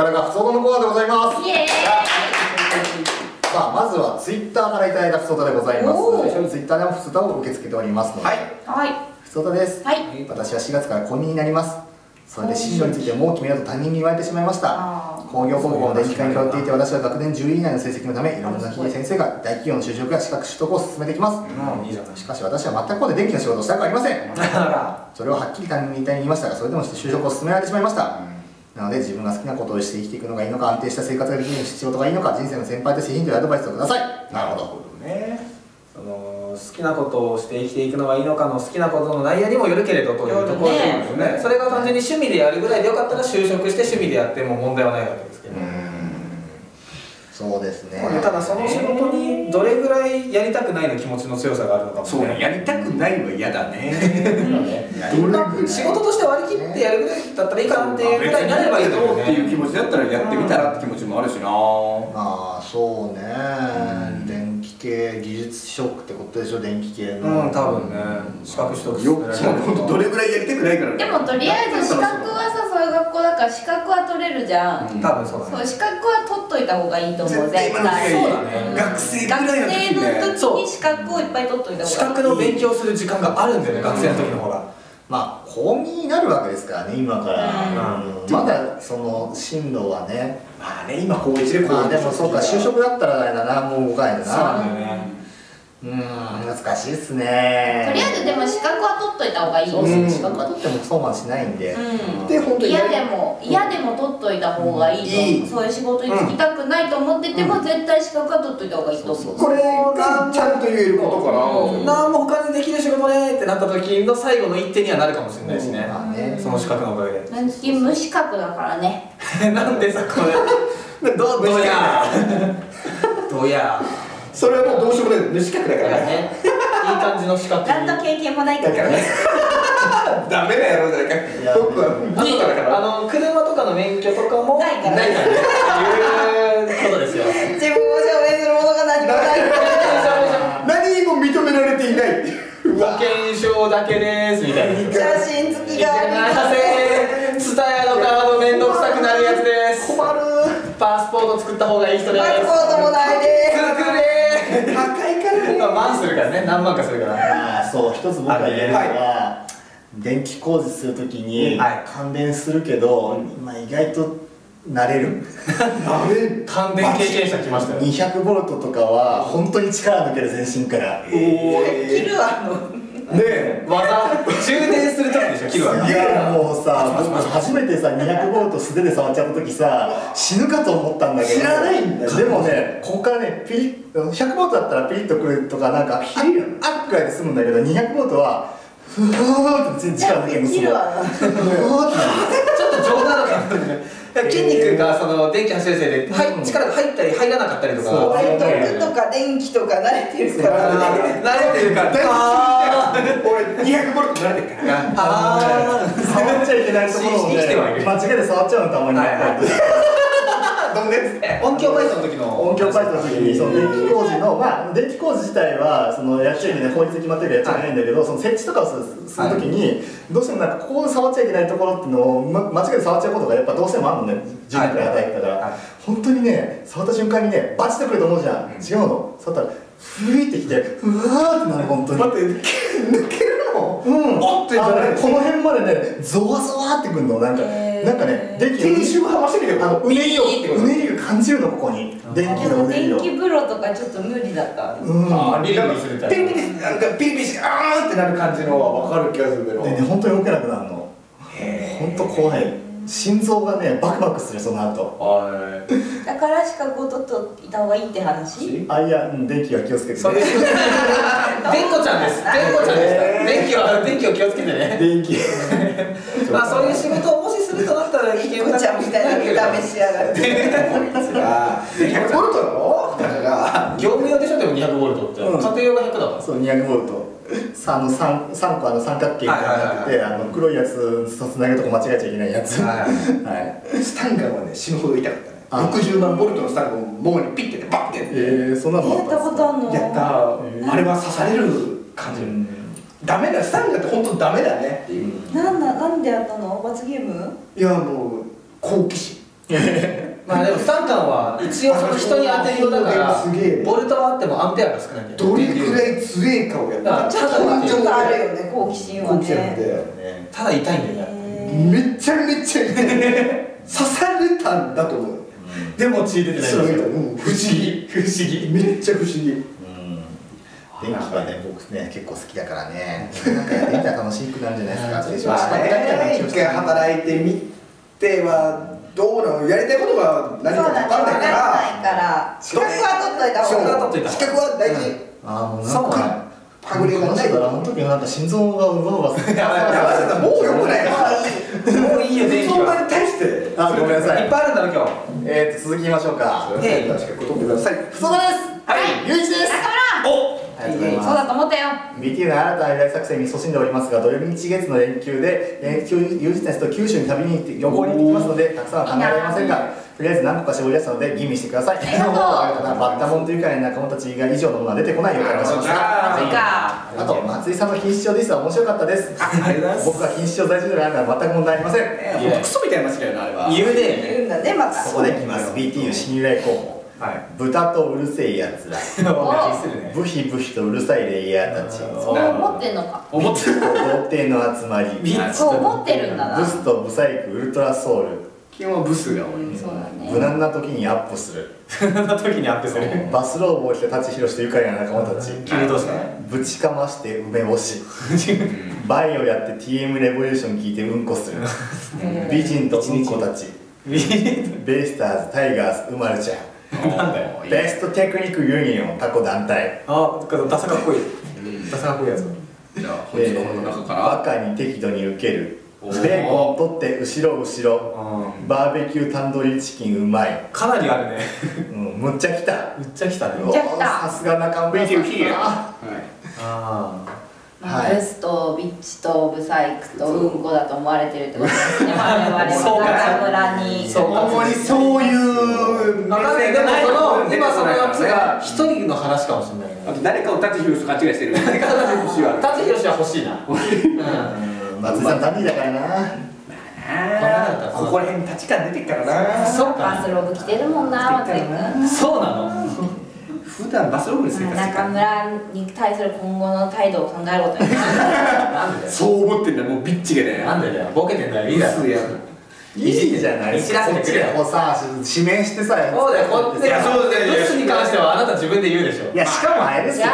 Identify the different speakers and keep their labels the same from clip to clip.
Speaker 1: かなか不相談のコーナーでございます。
Speaker 2: イエーイ。
Speaker 1: さあまずはツイッターからいただいた不相談でございます。
Speaker 2: おー。
Speaker 1: 一緒にツイッターでも不相談を受け付けておりますので、
Speaker 3: はい。
Speaker 2: はい。
Speaker 1: 不相談です、
Speaker 2: はい。
Speaker 1: 私は4月から公認になります。それで進路についてもう決めようと他人に言われてしまいました。工業高校の電気科に通っていて私は学年10位以内の成績のためいろんな先生が大企業の就職や資格取得を進めてきます、
Speaker 3: うん。いいじゃない
Speaker 1: しかし私は全くここで電気の仕事をしたくありません。
Speaker 3: あ
Speaker 1: それをはっきり他人に言いましたがそれでも就職を進められてしまいました、なので自分が好きなことをして生きていくのがいいのか安定した生活ができる仕事がいいのか人生の先輩としてヒントやアドバイスをください。なるほど。
Speaker 3: ど。ね。その好きなことをして生きていくのがいいのかの好きなことの内容にもよるけれどというところですよね。それが単純に趣味でやるぐらいでよかったら就職して趣味でやっても問題はないわけですけど、
Speaker 1: そうですね。
Speaker 3: ただその仕事にどれぐらいやりたくないの気持ちの強さがあるのかも
Speaker 4: そうね。やりたくないは嫌だ ね。
Speaker 3: 仕事として割り切ってやるぐらいだったらいいかなっていうぐらいになればいいと思う
Speaker 4: っていう気持ちだったらやってみたらって気持ちもあるしな。
Speaker 1: まあそうね、電気系技術職ってことでしょ？電気系の。
Speaker 3: うん多分ね。資格取得
Speaker 4: よ どれぐらいやりたくないから
Speaker 2: でもとりあえず資格はさそういう学校だから資格は取れるじゃん、
Speaker 4: うん。
Speaker 3: 多分そうだね。
Speaker 2: そう資格は取っといた方がいいと思う
Speaker 4: 絶対。
Speaker 3: そうだね
Speaker 4: 学生ぐらいの時ね。
Speaker 2: 学生の時に資格をいっぱい取っといた
Speaker 3: 資
Speaker 2: 方がいい。
Speaker 3: 格の勉強する時間があるんだよね学生の時の方が
Speaker 1: まあ公認になるわけですからね今から、
Speaker 3: うん。
Speaker 1: うん。まだその進路はね。
Speaker 4: まあね今高一で高
Speaker 1: まあでもそうか就職だったらあれだなもう動かないんだ
Speaker 3: そうなん
Speaker 1: な
Speaker 3: だよね
Speaker 1: うん難しいっすね。
Speaker 2: とりあえずでも資格は取っといた方がいい
Speaker 1: そうですね、
Speaker 4: うん
Speaker 1: 資格は取っても損はしないんで、
Speaker 2: うん。
Speaker 4: で本当に
Speaker 2: 嫌でも嫌でも取っといた方がいいと。思う、
Speaker 4: いい。
Speaker 2: そういう仕事に就きたくないと思ってても、絶対資格は取っといた方がいいと思う。
Speaker 1: そう
Speaker 4: これがちゃんと言えることか
Speaker 2: うん。
Speaker 4: な
Speaker 3: 何も他にできる仕事ねってなった時の最後の一手にはなるかもしれないしね。
Speaker 1: まあね。
Speaker 3: その資格のおかげで。
Speaker 2: 私無資格だからね。
Speaker 3: なんでさこれ どどうや。どうや
Speaker 4: それはもうどうしようもない。無資格だか
Speaker 3: らら
Speaker 4: ね。
Speaker 3: ねいい感じの資格。
Speaker 2: 何の経験もないから
Speaker 4: だからね。ダメな野郎じゃない
Speaker 1: や
Speaker 4: か僕は後
Speaker 3: に
Speaker 4: からだから。
Speaker 3: あの車とかの免許とかも
Speaker 2: ないから
Speaker 3: ないからいうことですよ。
Speaker 2: 自分を証明するものが何もない。
Speaker 4: 何も認められていない。
Speaker 3: 保険証だけですみたいな。
Speaker 2: 写真付きがありません。
Speaker 3: ツタヤのカードめんどくさくなるやつです。
Speaker 4: 困る。
Speaker 3: パスポート作った方がいい人です。
Speaker 2: パスポートもないで
Speaker 3: 作れ
Speaker 4: 高いからね。
Speaker 3: まあ万するからね。何万かするから。
Speaker 1: ああそう一つ僕が言えるの
Speaker 4: は
Speaker 1: は、電気工事するときに
Speaker 3: はい。
Speaker 1: 感電するけど、まあ、意外と慣れる。
Speaker 4: ダメ
Speaker 3: 感電経験者来ましたよ。
Speaker 1: 200ボルトとかは本当に力抜ける全身から。
Speaker 2: 切るわの？
Speaker 4: ねえ。
Speaker 3: 技充電する時でしょ切るわ
Speaker 1: いやもうさ僕初めてさ200ボルト素手で触っちゃった時さ死ぬかと思ったんだけど。
Speaker 4: 知らないんだ
Speaker 1: でもねここからねピリッ100ボルトだったらピリッとくるとかなんかああっくらいで済むんだけど200ボルトはふわーって全然力抜ける
Speaker 2: 切るわな。
Speaker 1: ふわ
Speaker 3: 筋肉がその電気走るせいで、はい
Speaker 1: うん
Speaker 3: 力が入ったり入らなかったりとか。
Speaker 1: そう。
Speaker 2: 俺毒とか電気とか慣れてるから
Speaker 3: 慣れてるから。あー。
Speaker 4: 俺200ボルト慣れてるから。
Speaker 3: あー。
Speaker 1: 触っちゃいけないところをね間違いで触っちゃうのたまに
Speaker 3: はいはい
Speaker 4: どんなやつね。
Speaker 3: 音響バイトの時の。
Speaker 1: 音響バイトの時にその電気工事のまあ電気工事自体はそのやっちゃいけない法律で決まってるやっちゃいけないんだけど、その設置とかをする時に、どうしてもなんかここ触っちゃいけないところっていうのを、ま、間違えて触っちゃうことがやっぱどうしてもあるのね10年くらい働いてたから、
Speaker 3: はい。
Speaker 1: 本当にね触った瞬間にねバチッとくると思うじゃん、違うの。触ったらふいってきてうわーってなる本当に。
Speaker 4: 待って抜けるの？
Speaker 1: うん、
Speaker 4: おって
Speaker 1: この辺までねゾワゾワってくるのなんか、なんかね電気
Speaker 4: 研修はしてみてよ
Speaker 1: あのうねりをうねりを感じるのここに。電気のうねりを。
Speaker 2: 電気風呂とかちょっと無理だった。
Speaker 1: うん。
Speaker 3: あするタイプ。
Speaker 4: ピリピリなんかピリピリしてあーってなる感じのは分かる気がするけど。
Speaker 1: でね本当に動けなくなるの。本当怖い心臓がねバクバクするその後
Speaker 3: は
Speaker 2: だから資格を取っていた方がいいって話？
Speaker 1: あいや、うん、電気は気をつけて
Speaker 3: そうです。でんこちゃんです。でんこちゃんでした。電気は電気を気をつけてね。
Speaker 1: 電気
Speaker 3: まあそういう仕事をもしするとなったら危険
Speaker 2: こ ちゃんみたいな見た目しやがって
Speaker 4: あー200ボルトだろ？だから
Speaker 3: 業務用でしょ？でも200ボルトって。
Speaker 1: うん
Speaker 3: 家庭用が100だから。
Speaker 1: そう200ボルトさあの 3, 三個あの三角形みたいになってて、あの黒いやつとつなげるとこ間違えちゃいけないやつ。
Speaker 3: はい
Speaker 1: はい
Speaker 4: スタンガンはね死ぬほど痛かったね。
Speaker 1: あ。
Speaker 4: 60万ボルトのスタンガンをももにピッてやってバッてやって。
Speaker 1: えー、そんなの
Speaker 2: やったことあんの。
Speaker 4: やったー。あれは刺される感じ。
Speaker 1: うん。
Speaker 4: ダメだスタンガンって本当ダメだね。っていう
Speaker 2: なんだなんでやったの？罰ゲーム？
Speaker 4: いやもう好奇心
Speaker 3: まあでもスタンカンは一応その人に当てるようだから
Speaker 4: すげえ。
Speaker 3: ボルトはあってもアンペアが少ないんだよ
Speaker 4: どれくらい強いかをやっ
Speaker 3: だから
Speaker 4: た
Speaker 2: ちょっとちょっとあるよね。好奇心はね。
Speaker 4: て
Speaker 3: ただ痛いんだよね。
Speaker 4: めちゃめちゃ刺されたんだと思う。
Speaker 3: でも血出てないんですよ。
Speaker 4: うん。不思議。
Speaker 3: 不思議。
Speaker 4: めっちゃ不思議。
Speaker 1: うん。電気はね僕ね結構好きだからね。なんかやってみたら楽しくなるんじゃないですか。
Speaker 4: ね。一回働いてみてはどうなの？やりたいことが何か
Speaker 2: 分か
Speaker 4: んないから。
Speaker 2: ないから資格は取っといた方が。いい
Speaker 3: 資格は取っといた
Speaker 4: 資格は大事
Speaker 1: ああもうなん
Speaker 3: そう。
Speaker 1: か
Speaker 3: か
Speaker 4: はぐれがない
Speaker 1: 話してたらあの時のなんか心臓がうわうわする
Speaker 4: やばいもうよくない。
Speaker 3: もういいよ電気
Speaker 4: そんな
Speaker 3: は。
Speaker 4: に対して
Speaker 1: あごめんなさい。
Speaker 3: いっぱいあるんだろ今日。
Speaker 1: えーと続きましょうか。
Speaker 3: へい
Speaker 4: 確かに取ってください。
Speaker 1: ふそだです。
Speaker 3: はい。
Speaker 1: ゆういちです。
Speaker 2: 中
Speaker 3: お
Speaker 1: ありがとうございます。
Speaker 2: 村そうだと思ったよ。
Speaker 1: BT の新たな未来作戦に勤しんでおりますが土曜日月の連休で連休友人たちと九州に旅に行って旅行に行きますのでたくさんは考えられませんがとりあえず何個か絞り出したので吟味してください。
Speaker 2: ありがとう。
Speaker 1: バッタモンというかい仲間たちが以上のものは出てこないようにお願いします
Speaker 2: か。
Speaker 1: あと松井さんの品種です。は面白かったです。僕は品種在住であるから全く問題ありません。
Speaker 4: クソみたいな話だよなあれは
Speaker 3: 言うね
Speaker 2: 言うんだねまた
Speaker 1: そこで来ます。BTU 新由来候補
Speaker 3: はい。
Speaker 1: 豚とうるせえやつら。ブヒブヒとうるさいレイヤーたち。
Speaker 2: そう。思ってんのか。
Speaker 3: 思ってる
Speaker 1: 童貞の集まり。
Speaker 3: ビッチ
Speaker 2: そう思ってるんだな。
Speaker 1: ブスとブサイクウルトラソウル。
Speaker 4: 基本はブスが多い
Speaker 2: うんそうだね。
Speaker 1: 無難な時にアップする。
Speaker 3: そんな時にアップする。
Speaker 1: バスローブを着て舘ひろしと愉快な仲間たち。
Speaker 3: 君どうしたね。
Speaker 1: ぶちかまして梅干し。バイオやって TM レボリューション聞いてうんこする。美人とうんこたち。ベイスターズタイガース生まれちゃ
Speaker 3: なんだよ。
Speaker 1: う ベストテクニックユニオン過去団体。
Speaker 3: あダサかっこいい。ダサかっこいいやつ。
Speaker 5: じゃあ本日の本の中か
Speaker 1: バ
Speaker 5: ら
Speaker 1: カに適度に受ける。ベ
Speaker 3: おー。
Speaker 1: ーコン取って後ろ後ろ。
Speaker 3: う
Speaker 1: バーベキュータンドリーチキンうまい、
Speaker 3: んかなりあるね。
Speaker 1: うん、むっちゃきた。
Speaker 3: めっちゃ来たね。
Speaker 2: めっちゃ来た。
Speaker 1: さすが中村さん。
Speaker 5: BTU here
Speaker 1: あ
Speaker 5: は
Speaker 3: あ
Speaker 1: はい。
Speaker 2: ブスとビッチとブサイクとうんこだと思われてるってことですね。我 々
Speaker 3: そうか。
Speaker 2: は中村に
Speaker 3: そうか。
Speaker 4: 主にそういう
Speaker 3: あ分かんない。でもその今その4つが一人の話かもしれない
Speaker 5: あと誰かを舘ひろしと勘違いしてる。誰かを舘ひろしは
Speaker 3: 舘ひろしは欲しいな。うん。
Speaker 1: うん。松井さんダディだからな。
Speaker 4: ここら辺立ち感出てっからな。
Speaker 3: そうか。
Speaker 2: バスローブ着てるもんな松井君。
Speaker 3: そうなの？
Speaker 4: 普段バスローブで生活して
Speaker 2: 中村に対する今後の態度を考えろと。いう
Speaker 3: なんで？
Speaker 5: そう思ってんだもうビッチがね。
Speaker 3: なんでだよ。ボケてんだよ。いいだろ
Speaker 1: いいじゃない。ですか
Speaker 3: いじらせてくれよ
Speaker 1: こっちでもさ指名してさ
Speaker 3: そうだよ。こっち
Speaker 5: いやそうだよ。
Speaker 3: ブスに関してはあなた自分で言うでしょ。
Speaker 1: いやしかもあれですよ。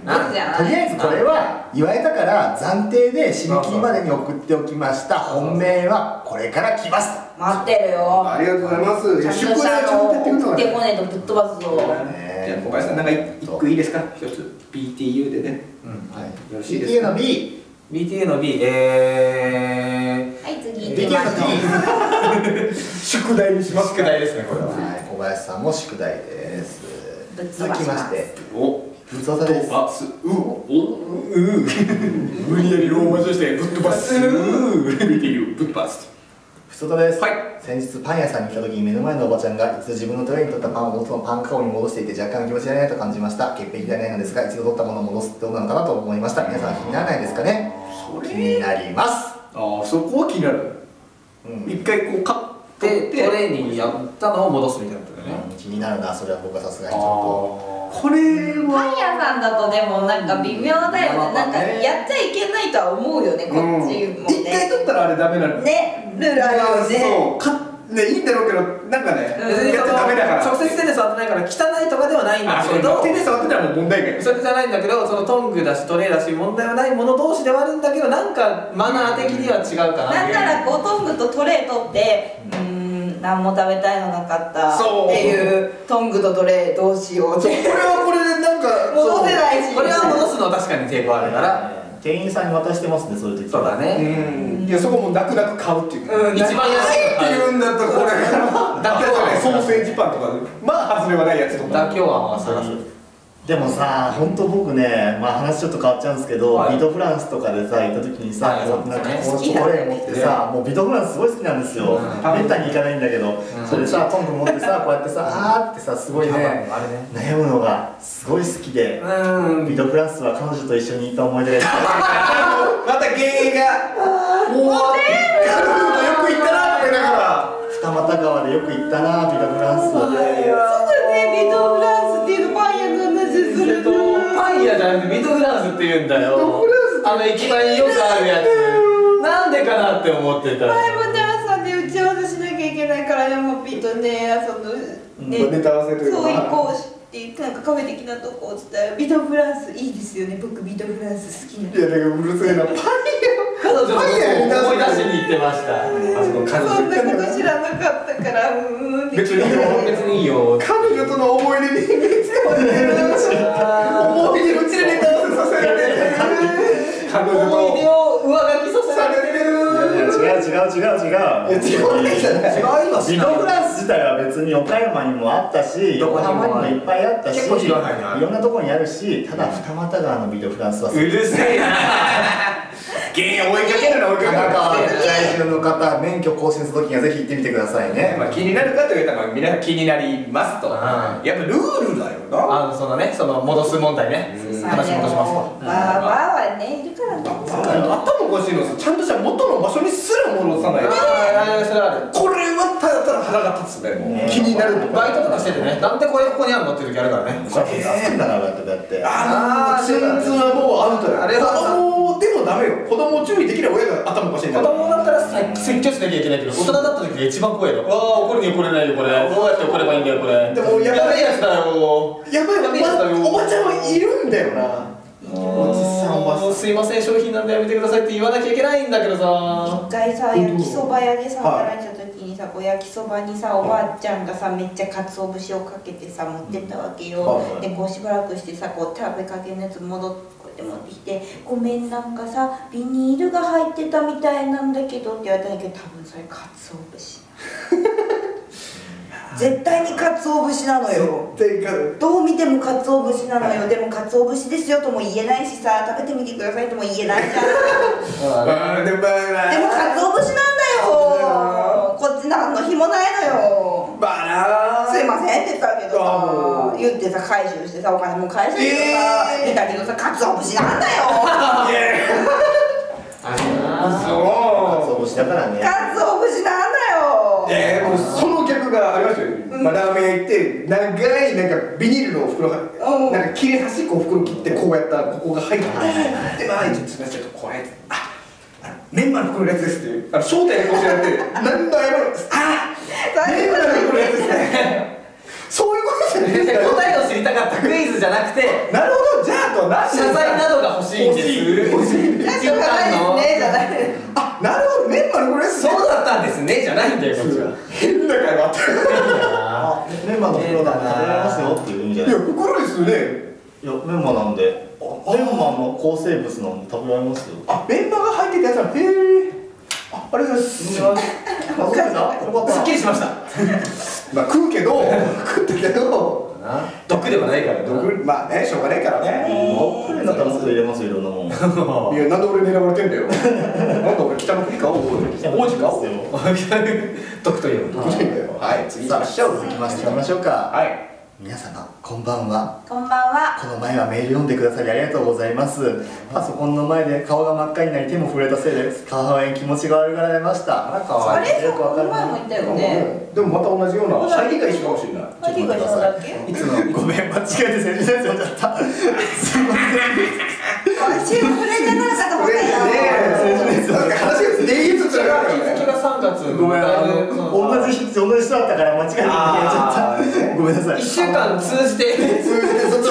Speaker 1: とりあえずこれは言われたから暫定で締め切りまでに送っておきました。本命はこれから来ます。と
Speaker 2: 待ってるよ。
Speaker 4: ありがとうございます。
Speaker 2: ちゃんと
Speaker 4: 宿題
Speaker 2: した
Speaker 4: ちゃんとやってくる
Speaker 2: の送ってこねえとぶっ飛ばすぞ。
Speaker 5: じゃあ小林さんなんか一個いいですか？一つ。BTU でね。
Speaker 3: うん
Speaker 1: はい。
Speaker 5: よろしいです
Speaker 1: BTA
Speaker 5: か
Speaker 1: の B
Speaker 3: BTA の B え
Speaker 2: はい次。行き
Speaker 1: BTA の
Speaker 2: ましょ
Speaker 1: D
Speaker 4: 宿題にします
Speaker 3: 宿題ですねこれは。
Speaker 1: はい小林さんも宿題です。続きまして。
Speaker 5: お。
Speaker 1: ぶつおさです
Speaker 5: バスうお 無理やりローマ字としてぶっ飛ばす。BTU ぶっ飛ばす
Speaker 1: ふつおたです、
Speaker 5: はい。
Speaker 1: 先日パン屋さんに来た時に目の前のおばちゃんがいつ自分のトレーに取ったパンを元のパンカゴに戻していて若干気持ち悪いなと感じました。潔癖ではないのですが一度取ったものを戻すってどうなのかなと思いました。皆さん気にならないですかね？気になります、
Speaker 5: ああそこは気になる。
Speaker 1: うん。
Speaker 5: 一回こう買って
Speaker 3: でトレーにやったのを戻すみたいなことだよね。
Speaker 1: 気になるなそれは僕はさすがにちょ
Speaker 5: これ
Speaker 2: パン
Speaker 5: は
Speaker 2: 屋さんだとでもなんか微妙だよね。なんかやっちゃいけないとは思うよねこっちも
Speaker 4: 一回
Speaker 2: ね
Speaker 4: 取ったらあれダメなの
Speaker 2: ねルールあるよね。
Speaker 4: そうかねいいんだろうけどなんかね
Speaker 2: うん。
Speaker 4: やっちゃダメだから。
Speaker 3: 直接手で触ってないから汚いとかではないんだけど。
Speaker 4: 手で触ってたらもう問題外
Speaker 3: それじゃないんだけどそのトングだしトレーだし問題はないもの同士ではあるんだけどなんかマナー的には違うかな
Speaker 2: なんならこうトングとトレー取ってうーん何も食べたいのなかったっていうトングとトレーどうしようって。
Speaker 4: これはこれでなんか
Speaker 2: 戻せないし。
Speaker 3: これは戻すのは確かに抵抗あるから。
Speaker 1: 店員さんに渡してますねそういう時。
Speaker 3: そうだ
Speaker 4: う
Speaker 3: ね
Speaker 4: ん。いやそこも泣く泣く買うっていう。
Speaker 2: うん
Speaker 3: 一番安い
Speaker 4: って言うんだったらこれ。だってソーセージパンとか。まあ外れはないやつとか。
Speaker 3: 妥協案は探す
Speaker 1: でもさ本当僕ねまあ話ちょっと変わっちゃうんですけど、
Speaker 3: はい。
Speaker 1: ビトフランスとかでさ行った時にさ、
Speaker 3: はい。
Speaker 1: こうなんかこう
Speaker 2: 好きだね
Speaker 1: トレー持ってさ、もうビトフランスすごい好きなんですよ、
Speaker 3: うん。
Speaker 1: めったに行かないんだけど、それでさトング持ってさこうやってさあーってさすごいね
Speaker 3: ね。
Speaker 1: 悩むのがすごい好きで、
Speaker 3: うん。
Speaker 1: ビトフランスは彼女と一緒に行った思い出です。
Speaker 4: また芸がもう よく行ったなと思いなが。ら
Speaker 1: 二俣川でよく行っ
Speaker 3: 一番よくあるやつ。なんでかなって思ってた
Speaker 2: 前もね朝で打ち合わせしなきゃいけないから山ピーとねそのね
Speaker 5: ネタ合わせというか。
Speaker 2: そう行こうしてなんかカフェ的なとこっつったらビトフランスいいですよね僕ビトフランス好きない
Speaker 5: やだからうるせえな。パ ン
Speaker 3: 彼女のことを思い出しに行ってました。あそこ彼
Speaker 2: そんな
Speaker 3: 女
Speaker 2: こと知らなかったからうーんって。
Speaker 3: 別にいいよ別にいいよ。
Speaker 5: 屋彼女との思い出に使われて
Speaker 1: 違う違う違う。違う
Speaker 5: いや違うね。じゃない
Speaker 3: 違います
Speaker 1: ビドフランス自体は別に岡山にもあったし横浜にもい。っぱいあったし
Speaker 3: 結構広い範囲にある。
Speaker 1: いろんなところにあるしただ二俣川のビドフランスは
Speaker 3: うるせえな。
Speaker 5: 原因追いかけるな追いかける
Speaker 1: 神奈川
Speaker 5: な
Speaker 1: 在住の方免許更新するときにはぜひ行ってみてくださいね。
Speaker 5: まあ気になるかと言ったらまあ皆さん気になりますと。
Speaker 3: うん。
Speaker 5: やっぱルールだよな。
Speaker 3: あのそのねその戻す問話戻しますと
Speaker 2: バーはねいるからね
Speaker 5: 頭おかしいのさちゃんとした元の場所にすら戻さないこれはただただ腹が立つねもう気になる
Speaker 3: バイトとかしててねなんでこれここにあるのっていう時あるからね
Speaker 1: これ出すんだなだってだって
Speaker 5: あの全然はもうアウトよ
Speaker 3: あれは
Speaker 5: ダメよ。子供を注意できない親が頭おかしいんだ
Speaker 3: 子供だったら説教しなきゃいけないけど大人だった時が一番怖いの。わあ怒るに怒れないよこれ。どうやって怒ればいいんだよこれ。
Speaker 5: でもやばい。
Speaker 3: やつだよ
Speaker 5: やばい
Speaker 3: やべえやつだよ
Speaker 5: おばちゃんはいるんだよな。おじさんおばさ。ん
Speaker 3: もうすいません商品なんでやめてくださいって言わなきゃいけないんだけどさ。
Speaker 2: 一回さ焼きそば屋でさ働い。てた時にさこう焼きそばにさおばあちゃんがさめっちゃ鰹節をかけてさ持ってったわけよ、
Speaker 5: はい。はい。
Speaker 2: でこうしばらくしてさこう食べかけのやつ戻ってって持ってきて「ごめんなんかさビニールが入ってたみたいなんだけど」って言われたんだけど多分それ鰹節。絶対に鰹節なのよ。どう見ても鰹節なのよ。でも鰹節ですよとも言えないしさ食べてみてくださいとも言えないじゃん。
Speaker 5: でもまあ
Speaker 2: でも鰹節なんだよ。こっち何の日もないのよ
Speaker 5: まあな
Speaker 2: すいませんって言ったけどさ言ってさ回収してさお金も返したけどさ、
Speaker 5: えー。
Speaker 2: 出たけどさ鰹節なんだよ。
Speaker 3: あ
Speaker 5: そ
Speaker 1: そうだからね。
Speaker 2: 鰹節なんだよ。
Speaker 5: うえー、もうその逆がありましたよ、まあ、ラーメン屋行って長いなんかビニールの袋が
Speaker 2: うん。
Speaker 5: なんか切れ端っこ袋切ってこうやったらここが入ってでまあ一応詰めちゃうとこれああのメンマの袋のやつですっていう。あの正体 の顔してやって何度謝るんですあメンマの袋のやつですね。そういうことじゃないですか
Speaker 3: 答えを知りたかったクイズじゃなくて
Speaker 5: なるほどじゃあとなし
Speaker 3: 謝罪などが欲しいんです。
Speaker 5: 欲しい。欲しい
Speaker 2: じゃない
Speaker 5: あなるほどメンマの袋ですね。
Speaker 3: そうだったんですねじゃないんだよこっちは。
Speaker 5: 変な会話あった
Speaker 1: あメ ンマの袋だ食べられますよっていうんじゃ
Speaker 5: い？や
Speaker 1: ない
Speaker 5: 袋ですよね。
Speaker 1: いやメンマなんでメンマの抗生物なんで食べられますよ。
Speaker 5: あメンマが入ってたやつなんへえあありがとうございます。
Speaker 1: あそうですか よかった。
Speaker 3: すっきりしました。
Speaker 5: まあ食うけど 食ったけど。
Speaker 3: 毒ではないからな。
Speaker 5: 毒まあねしょうがないからね。
Speaker 1: あプレーンだったらすぐ入れますよいろんなもん
Speaker 5: いやなんで俺狙われてんだよ。なんで俺北の国か王子。か王子
Speaker 3: 毒というの
Speaker 5: かはい次行きましょう。
Speaker 1: 続きましていきましょうか。
Speaker 5: はい
Speaker 1: 皆様こんばんは。
Speaker 2: こんばんは。
Speaker 1: この前はメール読んでくださりありがとうございます。パソコンの前で顔が真っ赤になり手も震えたせいで母親に気持ちが悪がられました。
Speaker 3: あらかわい。い
Speaker 1: よくわかる
Speaker 2: 前も言ったよね。
Speaker 5: でもまた同じようなが一緒かもしれな。い
Speaker 2: 何が一緒だっけ？
Speaker 1: い。つもごめん間違えて先生読んじゃった。すいま
Speaker 2: 私これじゃなかった
Speaker 5: ね
Speaker 1: 先生
Speaker 3: 3月
Speaker 1: ごめんあの同じ日同じ人だったから間違えて言っちゃった。ごめんなさい。
Speaker 3: 1週間通じて
Speaker 5: 通じてそっ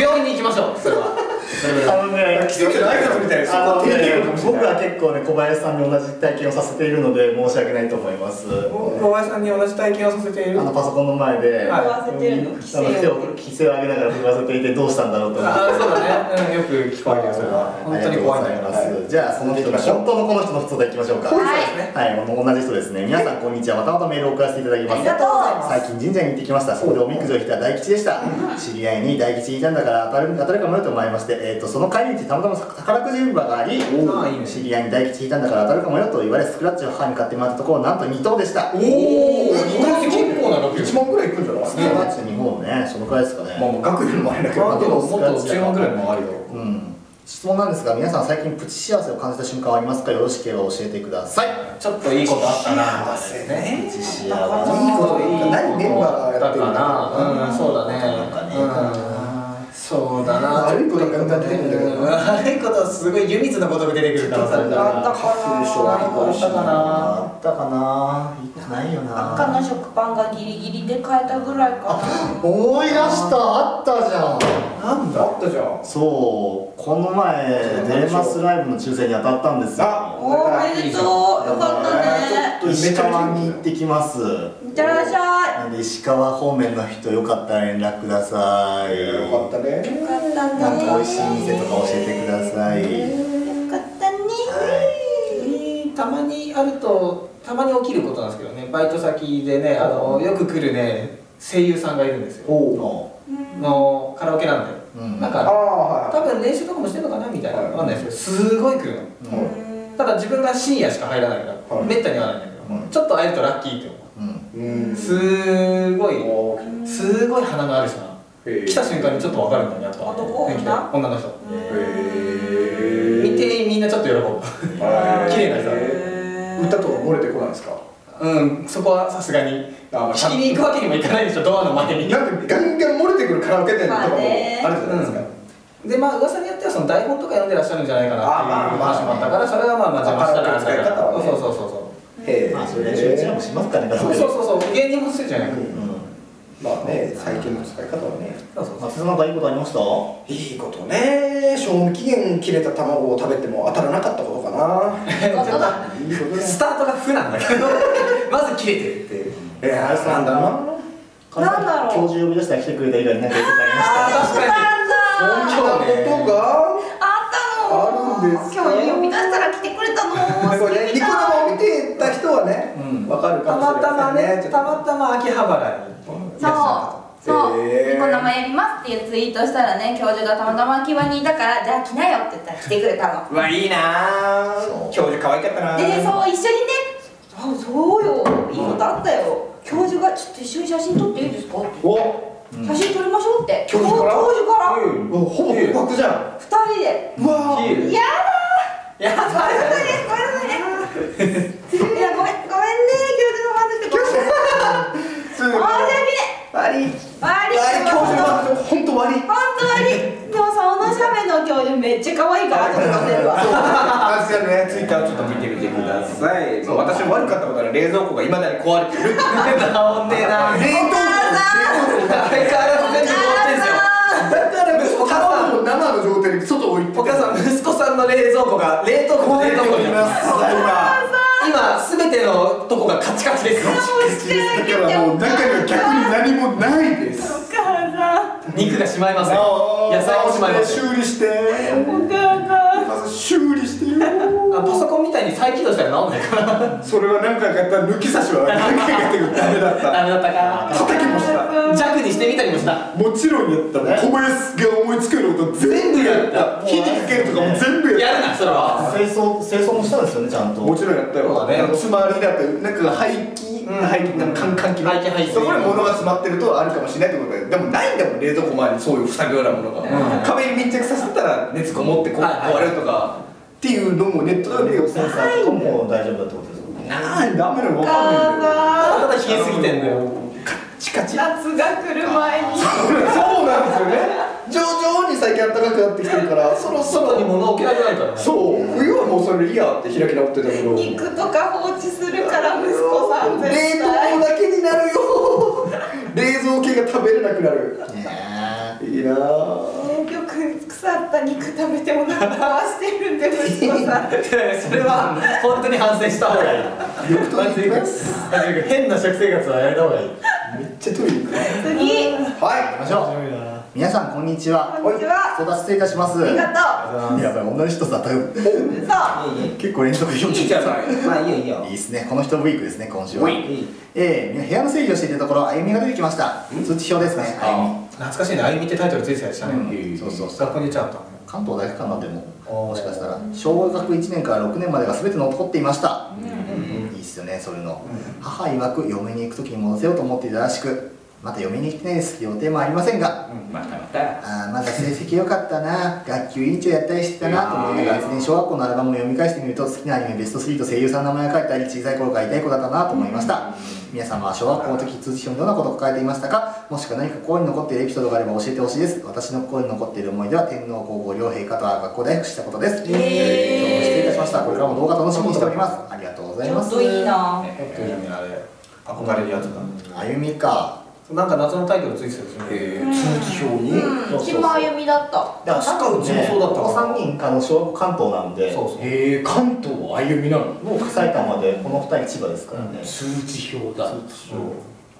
Speaker 3: 病院に行きましょうそれは
Speaker 1: あのね
Speaker 5: 季節の挨拶みたいな
Speaker 1: あのね僕は結構ね小林さんに同じ体験をさせているので申し訳ないと思います。
Speaker 3: 小林さんに同じ体験をさせている？
Speaker 1: あのパソコンの前で、あの手を規制を上げながら震わせていてどうしたんだろうと思って。
Speaker 3: ああそうだね、うん、よく聞こえるよそれは本当に怖い
Speaker 1: とうございます。じゃあその人の本当のこの人の普通でいきましょうか。
Speaker 2: はい。
Speaker 1: はい、もう同じ人ですね。皆さんこんにちは。またまたメールを送らせていただきます。
Speaker 2: ありがとう
Speaker 1: 最近神社に行ってきました。そこでおみくじを引いた大吉でした。知り合いに大吉引いたんだから当たる当たるかもよと思いまして、えっ、とその帰り道たまたま宝くじ売り場があり、
Speaker 3: ああいいね
Speaker 1: 知り合いに大吉引いたんだから当たるかもよと言われスクラッチを母に買ってもらったところなんと2等でした。
Speaker 3: おお2等って結構な額よ
Speaker 5: 1万ぐらいいくんじゃない
Speaker 1: スクラッチ2本ね、そのくらいですかね。
Speaker 5: まあもう学費の前だけど。
Speaker 3: まあでももっと10万ぐらいもあるよ。
Speaker 1: うん。質問なんですが、皆さん最近プチ幸せを感じた瞬間はありますか？よろしければ教えてください。
Speaker 3: ちょっといいことあったな。
Speaker 5: 幸せ
Speaker 3: ね。
Speaker 1: プチ幸せ。
Speaker 5: いいこといい何メンバーがやってる
Speaker 3: だかなうんそうだね。
Speaker 1: なんかね。
Speaker 3: うん
Speaker 5: 幸
Speaker 3: そうだな
Speaker 5: 悪いことがガンガン出てくるんだけど
Speaker 3: 悪いことはすごい湯水のことが出てくるから。
Speaker 2: あったかな。
Speaker 3: あったかな。
Speaker 1: あったかな。な。いよな。
Speaker 2: 赤の食パンがギリギリで買えたぐらいかな。
Speaker 1: 思い出したあったじゃん
Speaker 3: な。ん
Speaker 5: あったじゃん
Speaker 1: そうこの前デレマスライブの抽選に当たったんですよ。
Speaker 5: あ
Speaker 2: おおめでとう。よかったね。
Speaker 1: 石川に行ってきます。
Speaker 2: いってらっしゃ
Speaker 1: なんで石川方面の人よかったら連絡ください。
Speaker 5: よかったね。
Speaker 2: いよかったね。
Speaker 1: なんか美味しい店とか教えてください。
Speaker 2: よかったね。
Speaker 3: たまにあるとたまに起きることなんですけどね。バイト先でねあのよく来るね声優さんがいるんですよ。
Speaker 1: の
Speaker 3: のカラオケなんで、
Speaker 1: うん
Speaker 3: なんか
Speaker 5: は
Speaker 3: 多分練習とかもしてるのかなみたいな。
Speaker 5: はい。
Speaker 3: わかんないです。けどすごい来るの。
Speaker 1: うん。
Speaker 3: ただ自分が深夜しか入らないから、
Speaker 5: はい。
Speaker 3: めったに会わないんだけど、
Speaker 1: うん。
Speaker 3: ちょっと会えるとラッキーって思
Speaker 1: う。
Speaker 3: すごい
Speaker 5: お
Speaker 3: すごい鼻のある人な来た瞬間にちょっと分かるんだよねやっぱ。
Speaker 2: 男
Speaker 3: ね来た女の人。
Speaker 5: へ
Speaker 3: 見てみんなちょっと喜ぶ。
Speaker 5: え
Speaker 3: 綺麗な人。
Speaker 5: 歌とか漏れてこないですか？
Speaker 3: うんそこはさすがに
Speaker 5: あまあ
Speaker 3: 聞きに行くわけにもいかないでしょドアの前に。
Speaker 5: なんかガンガン漏れてくるカラオケ店とかもあるじゃないですか。
Speaker 3: でまあ噂によってはその台本とか読んでらっしゃるんじゃないかなっていう
Speaker 5: あまあまあ
Speaker 3: 話もあったからそれはまあまあ邪魔したら
Speaker 5: あ使い方はね。
Speaker 3: そうそうそうそう。
Speaker 5: へえ
Speaker 1: まあそれ練習一もしますかね。
Speaker 3: そうそうそうそう芸人もするじゃない。か、
Speaker 1: うん。
Speaker 5: まあね最近の使い方はね。
Speaker 3: そうそうそう
Speaker 1: 松田なんかいいことありました？
Speaker 5: いいことね。賞味期限切れた卵を食べても当たらなかったことかな。
Speaker 3: スタートが負なんだけどまず切れてるいう
Speaker 5: いやーなんだろう
Speaker 2: なんだろう。
Speaker 1: 教授呼び出したら来てくれた以外に何かいいことありました。
Speaker 3: 確かに
Speaker 2: なんだ
Speaker 5: そんなことが
Speaker 2: あったの。
Speaker 5: あるんですか
Speaker 2: 今日呼び出したら来てくれたの。
Speaker 5: これねニコ生を見てた人はね
Speaker 3: うん。
Speaker 5: わかるか
Speaker 3: たま
Speaker 5: もしれ
Speaker 3: たまね
Speaker 5: ませんね
Speaker 3: たまたま秋葉原に
Speaker 2: そうそう、
Speaker 5: へー。
Speaker 2: ニコ生やりますっていうツイートしたらね教授がたまたま秋葉にいたからじゃあ来なよって言ったら来てくれたの。
Speaker 5: うわいいなー。教授可愛かったな
Speaker 2: でそう一緒にね。あそうよ。いいことあったよ教授がちょっと一緒に写真撮っていいですか？って
Speaker 5: お。
Speaker 2: 写真撮りましょうって。
Speaker 5: 教授から？
Speaker 2: 教授から。
Speaker 3: うん
Speaker 5: うわほぼ告白じゃん。
Speaker 2: 二人で。
Speaker 5: うわー。
Speaker 3: る
Speaker 2: いや
Speaker 3: やだ
Speaker 2: ーごめんなさいね。ごめんなさいね。い。やごめんごめんね教授の話してごめんなさい
Speaker 5: すごい。
Speaker 2: 申し訳ね
Speaker 5: 悪い。
Speaker 2: 悪い。
Speaker 5: 悪い。教授の本当悪い。
Speaker 2: 本当悪い。でもその写メの教授めっちゃ可愛いから撮りませんわ。
Speaker 5: あそう。ねツイッターちょっと見てみてください。そう私も悪かったことは冷蔵庫がいまだに壊れてる
Speaker 3: なんでな
Speaker 5: 冷凍庫。
Speaker 3: 相変わらず全部凍ってんすよ
Speaker 5: だから息子卵を生の状態で外置いて
Speaker 3: お母さん息子さんの冷蔵庫が冷凍庫冷凍庫にいます。今すべてのとこがカチカチです。
Speaker 5: だからもう中には逆に何もないです。
Speaker 2: お母さん
Speaker 3: 肉がしまいますよ野菜もしまいま
Speaker 5: 修理して。
Speaker 2: お母さん。
Speaker 5: まず修理して。よ
Speaker 3: あパソコンみたいに再起動したら治んないから。
Speaker 5: それは何回かやったら抜き差しは何回かやったけどダメだった。
Speaker 3: ダメだったか。
Speaker 5: 叩きもした
Speaker 3: 弱にしてみたりもした。
Speaker 5: もちろんやった。小林が思いつくようなこと全部やった。火にかけるとかも全部やっ
Speaker 3: やるなそれは。
Speaker 1: 清掃清掃もしたんですよねちゃんと。
Speaker 5: たもちろんやったよ。
Speaker 3: そうだね。
Speaker 5: あのつまりだってなんか排気
Speaker 3: うん。
Speaker 5: 排気なんかカンカン気の
Speaker 3: 排気排気
Speaker 5: そこに物が詰まってるとあるかもしれないってことででもないんだもん冷蔵庫前にそういう塞ぐようなものが、
Speaker 3: うん。
Speaker 5: 壁に密着させたら熱こもって壊れるとかっていうのもネットで見るよ
Speaker 1: センサーとかも大丈夫だってことですよね
Speaker 5: なんダメなの分
Speaker 2: お
Speaker 5: かんない。んだよ
Speaker 2: 母
Speaker 3: ただ冷えすぎてんだよ
Speaker 5: チカチ
Speaker 2: 夏が来る前に。
Speaker 5: そうなんですよね。徐々に最近暖かくなってきてるから そろそろ。
Speaker 3: 外に物置けなくなるからね。
Speaker 5: そう冬はもうそれいいやって開き直ってたけど冷
Speaker 2: 肉とか放置するから息子さん絶対。
Speaker 5: 凍だけになるよ。冷蔵系が食べれなくなる。
Speaker 1: ね
Speaker 5: いいな
Speaker 2: 腐った肉食べてもなんか壊してるんで息子さん。
Speaker 3: それは本当に反省した方がいい。
Speaker 5: よく取りに行きます。
Speaker 3: 変な食生活はやめた方がいい。
Speaker 5: めっちゃ取りに行く
Speaker 2: 次。
Speaker 5: は
Speaker 1: 行きましょう。皆さんこんにちは。
Speaker 2: こんにちは。
Speaker 1: 相談失礼いたします。
Speaker 2: ありがと
Speaker 1: やばい女の人だった。よ
Speaker 2: うそう。
Speaker 1: 結構連続で読んで
Speaker 3: いいじゃない。まあいいよいいよ。
Speaker 1: いいですね。この人ウィークですね今週は。
Speaker 3: ウィーク。
Speaker 1: えー、部屋の整理をしていたところあゆみが出てきました。通知表ですねあゆみ
Speaker 3: 懐かしいね。あゆみってタイトルついてたやつだね
Speaker 1: うん。そうそうそう。
Speaker 3: 学校にちゃった。
Speaker 1: 関東だけかなでももしかしたら。小学1年から6年までが全て残っていました、いいっすよねそういうの、母曰く嫁に行く時に戻せようと思っていたらしくまた読みに来てないです予定もありませんが
Speaker 5: またまた。
Speaker 1: あーまだ成績良かったな。学級委員長やったりしてたなと思いながら常に小学校のアルバムを読み返してみると好きなアニメベスト3と声優さんの名前が書いてあり小さい頃から痛い子だったなと思いました。皆様は小学校の時通知表にどんなことを書かれていましたか？もしくは何か心に残っているエピソードがあれば教えてほしいです。私の心に残っている思い出は天皇皇后両陛下とは学校で復したことです、
Speaker 2: へー。
Speaker 1: どうも失礼いたしました。これからも動画楽しみにしております。ありがとうございます。
Speaker 2: ちょっといいな。
Speaker 3: ちょっといいねあれ憧れるやつだ。
Speaker 1: 歩みか
Speaker 3: なんか夏のタイトルついてたでしょ
Speaker 4: えー、通知表に、
Speaker 2: うん。千葉あゆみだった。
Speaker 1: だから
Speaker 3: 確かうちもそうだった
Speaker 1: ここ3人あの小学校関東なんで。
Speaker 3: そうそう。
Speaker 5: えー、関東歩みなの？
Speaker 1: もう埼玉でこの2人千葉ですからね、
Speaker 5: 通知表だ。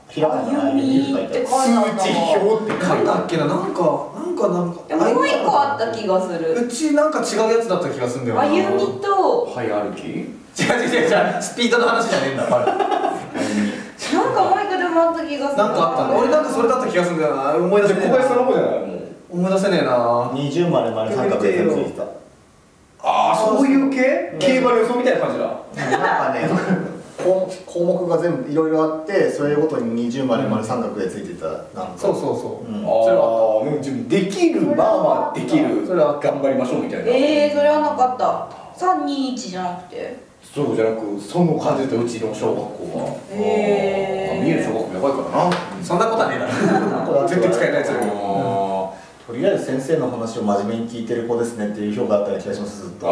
Speaker 1: ひらがなの歩みって書いてある。
Speaker 5: 通知表って書
Speaker 3: ないん
Speaker 5: てあ
Speaker 3: だっけななんかなんかなんか
Speaker 2: でももう一個あった気がする。
Speaker 3: うちなんか違うやつだった気がするんだよな。
Speaker 2: あゆみと
Speaker 5: るはい歩き？
Speaker 3: 違う違う違う。違うスピードの話じゃねえんだ。
Speaker 2: なんかもう一個でもあった気がする
Speaker 3: なんかあったね。俺なんかそれだった気がするんだよな。思い出せねえ
Speaker 5: 小林さんの
Speaker 3: な
Speaker 5: 方じゃない？もう
Speaker 3: 思い出せねえな。
Speaker 1: 二重丸丸三角でついてた。
Speaker 5: ああそういう系？競馬の予想みたいな感じだ。
Speaker 1: なんかね項項目が全部いろいろあってそれごとに二重丸丸三角でついてた。なんか。
Speaker 3: そうそうそう。それは
Speaker 5: もう自分できる。まあまあできる。
Speaker 3: それは
Speaker 5: 頑張りましょうみたいな。
Speaker 2: えー、それはなかった。321じゃなくて？
Speaker 5: そうじゃなくその感じだとうちの小学校は。
Speaker 2: へー。
Speaker 5: まあ見える小学校やばいからな。
Speaker 3: そんなことはねえだろ。
Speaker 5: 絶対使えないやつ
Speaker 1: とりあえず先生の話を真面目に聞いてる子ですねっていう評価あったような気がしますずっと。
Speaker 5: あ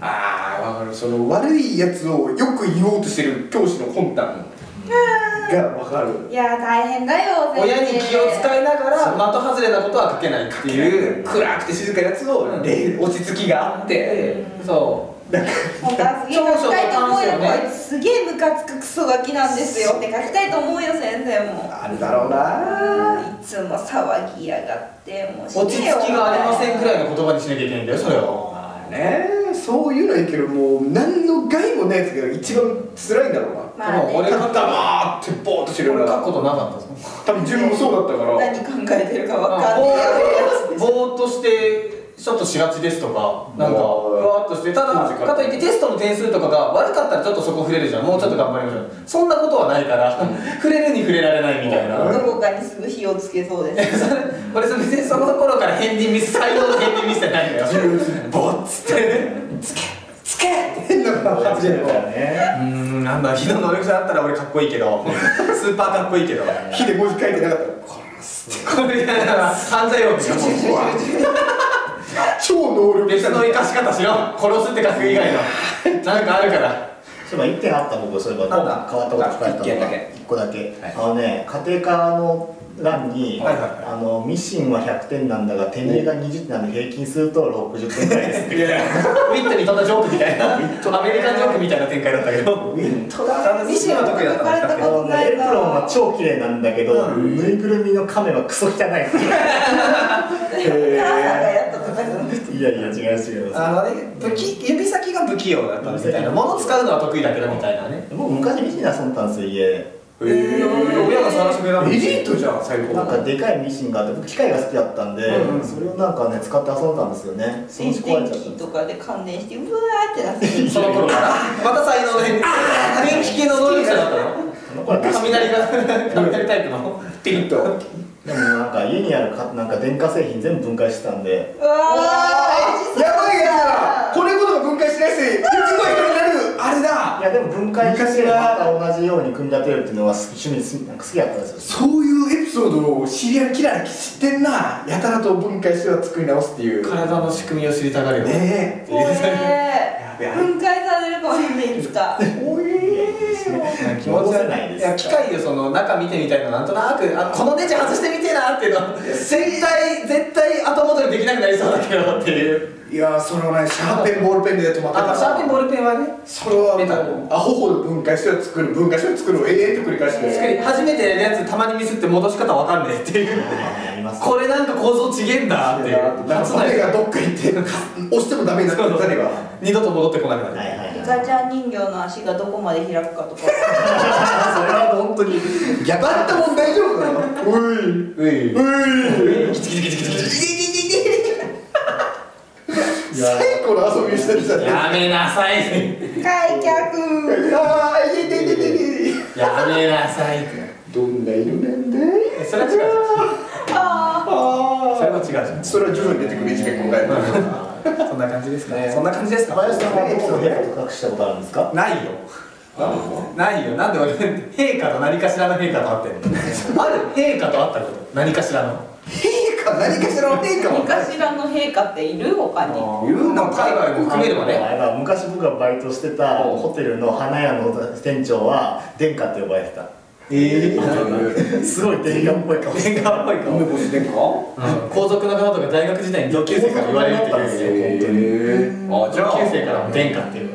Speaker 5: ー。あー。わかる。その悪いやつをよく言おうとしてる教師の魂胆がわかる。
Speaker 2: いや大変だよ先生。
Speaker 3: 親に気を使いながら的外れなことは書けないっていう
Speaker 5: 暗くて静かなやつを、で落ち着きがあって、
Speaker 3: そう
Speaker 2: 本当はすげえ書きたいと思うよ、こいつすげえムカつくクソガキなんですよ。って書きたいと思うよ先生も。
Speaker 5: あるだろうな、
Speaker 2: いつも騒ぎやがってもう
Speaker 3: 落ち着きがありませんくらいの言葉にしなきゃいけないんだよそれを。
Speaker 5: まあねそういうのはいいけどもう何の害もないやつが一番辛いんだろうな、
Speaker 2: まあね。
Speaker 3: 俺
Speaker 5: ただ黙ってボーっとしてるような。
Speaker 3: 俺書くことなかったぞ
Speaker 5: 多分自分もそうだったから。
Speaker 2: 何考えてるかわかんないやつ
Speaker 3: ぼーっとしてちょっとしがちですとかなんかふわっとしてただかといってテストの点数とかが悪かったらちょっとそこ触れるじゃん。もうちょっと頑張りましょう。そんなことはないから触れるに触れられないみたいな。
Speaker 2: どこかにすぐ火をつけそうです
Speaker 3: それ俺それ別にその頃から片鱗ミス才能の片鱗見せてないん。だよボッつってつけつけ
Speaker 5: 変な発言だよ
Speaker 1: ね
Speaker 3: うーん。なん。だ火の能力者だったら俺かっこいいけどスーパーかっこいいけど
Speaker 5: 火で文字書いてなかったら殺す
Speaker 3: これ犯罪用語
Speaker 5: 超能力
Speaker 3: 別の生かし方しろ。殺すって書く以外の。なんかあるから。
Speaker 1: そういえば1点あった僕そういえば。変わったこと書かれたのが。
Speaker 5: 一件だけ。
Speaker 1: 1個だけ、
Speaker 5: はい。
Speaker 1: あのね家庭科の欄に、
Speaker 3: はいはいはい。
Speaker 1: あのミシンは100点なんだが手縫いが20点なんで平均すると60点ぐらいですって。
Speaker 3: ウィットに飛んだジョークみたいな。アメリカンジョークみたいな展開だったけど。
Speaker 1: ウィットだ。
Speaker 3: ミシンは得意だったんですか
Speaker 1: エプロンは超綺麗なんだけど、
Speaker 3: うん。
Speaker 1: ぬいぐるみの亀はクソ汚い。っていう
Speaker 2: 母さ
Speaker 1: いやいや違う違う
Speaker 3: あのね武器指先が不器用だったみたいな。物使うのは得意だけどみたいなね。
Speaker 1: 僕昔ミシン遊んだんですよ家。
Speaker 5: へー
Speaker 3: 親が触らせてくれたの？
Speaker 5: エリートじゃん最高。
Speaker 1: なんかでかいミシンがあって僕機械が好きだったんで、
Speaker 3: うんうん。
Speaker 1: それをなんかね使って遊んだんですよね。
Speaker 2: 電気とかで感電してうわーってなって
Speaker 3: その頃からまた才能で電気系の能力者だったの雷が雷タイプの
Speaker 5: ピリッと
Speaker 1: でもなんか家にあるかなんか電化製品全部分解してたんで。
Speaker 2: うわー
Speaker 5: やばいやつだ。これことが分解しないしすごい人になるあれだ。
Speaker 1: いやでも分解してまた同じように組み立てるっていうのは趣味なんか好きだったんですよ。
Speaker 5: そういうエピソードをシリアルキラー知ってんなやたらと分解しては作り直すっていう。
Speaker 3: 体の仕組みを知りたがるよ。
Speaker 5: ねえ。
Speaker 2: 分解されるかもしれないですか
Speaker 3: 気持ち悪い
Speaker 1: ないです。
Speaker 3: いや機械でその中見てみたいのなんとなくあこのネジ外してみてえなっていうの。絶対絶対後戻りできなくなりそうだけどっていう。
Speaker 5: いやそれはねシャーペンボールペンで止まってた。
Speaker 3: あシャーペンボールペンはね。
Speaker 5: それは
Speaker 3: メタル
Speaker 5: アホほど分解しては作る分解しては作るを永遠と繰り返して。
Speaker 3: 作り初めてやるやつたまにミスって戻し方わかんねえっていう。これなんか構造ちげえんだっていう。
Speaker 5: がどっか行って押してもダメになったバネが。
Speaker 3: 二度と戻ってこなくなる、
Speaker 1: はいはいはい
Speaker 2: リカちゃん人形の足がどこまで開くかとか。
Speaker 1: それは本当に。逆
Speaker 5: バッタもん大丈夫なのおい。う
Speaker 3: い。う
Speaker 5: い。
Speaker 3: キチキチキチキチキチ
Speaker 1: いや
Speaker 5: 最高の遊びしてるじゃん
Speaker 3: やめなさい
Speaker 2: 開脚
Speaker 5: ああいててててて
Speaker 3: やめなさい
Speaker 5: どんな色なんだい
Speaker 3: えそれは違う
Speaker 2: あ
Speaker 5: あ
Speaker 3: それは違うじゃん
Speaker 5: それは徐々に出てくるいじめ今回
Speaker 3: そんな感じですか
Speaker 1: ね。
Speaker 3: そんな感じですか？
Speaker 1: 林さんはどこの部屋と隠したことあるんですか？
Speaker 3: ないよ。ないよ。なんで俺陛下と何かしらの陛下と会ってんの？ある陛下と会ったこと。何かしらの。
Speaker 5: 陛下何かしらの陛下
Speaker 2: 何
Speaker 5: は
Speaker 2: かしらの陛下っている他に
Speaker 5: 言うの
Speaker 3: 海外も含めればね。
Speaker 1: 昔僕がバイトしてたホテルの花屋の店長は殿下って呼ばれてた
Speaker 3: え
Speaker 1: すごい殿下っぽい顔。して
Speaker 3: 殿下っぽい顔。
Speaker 5: 梅干し殿下
Speaker 3: 皇族の方とか大学時代に同級生から言われるって言う。んですよ
Speaker 5: へー。あじゃあ。
Speaker 3: 同級生からも殿下っていう。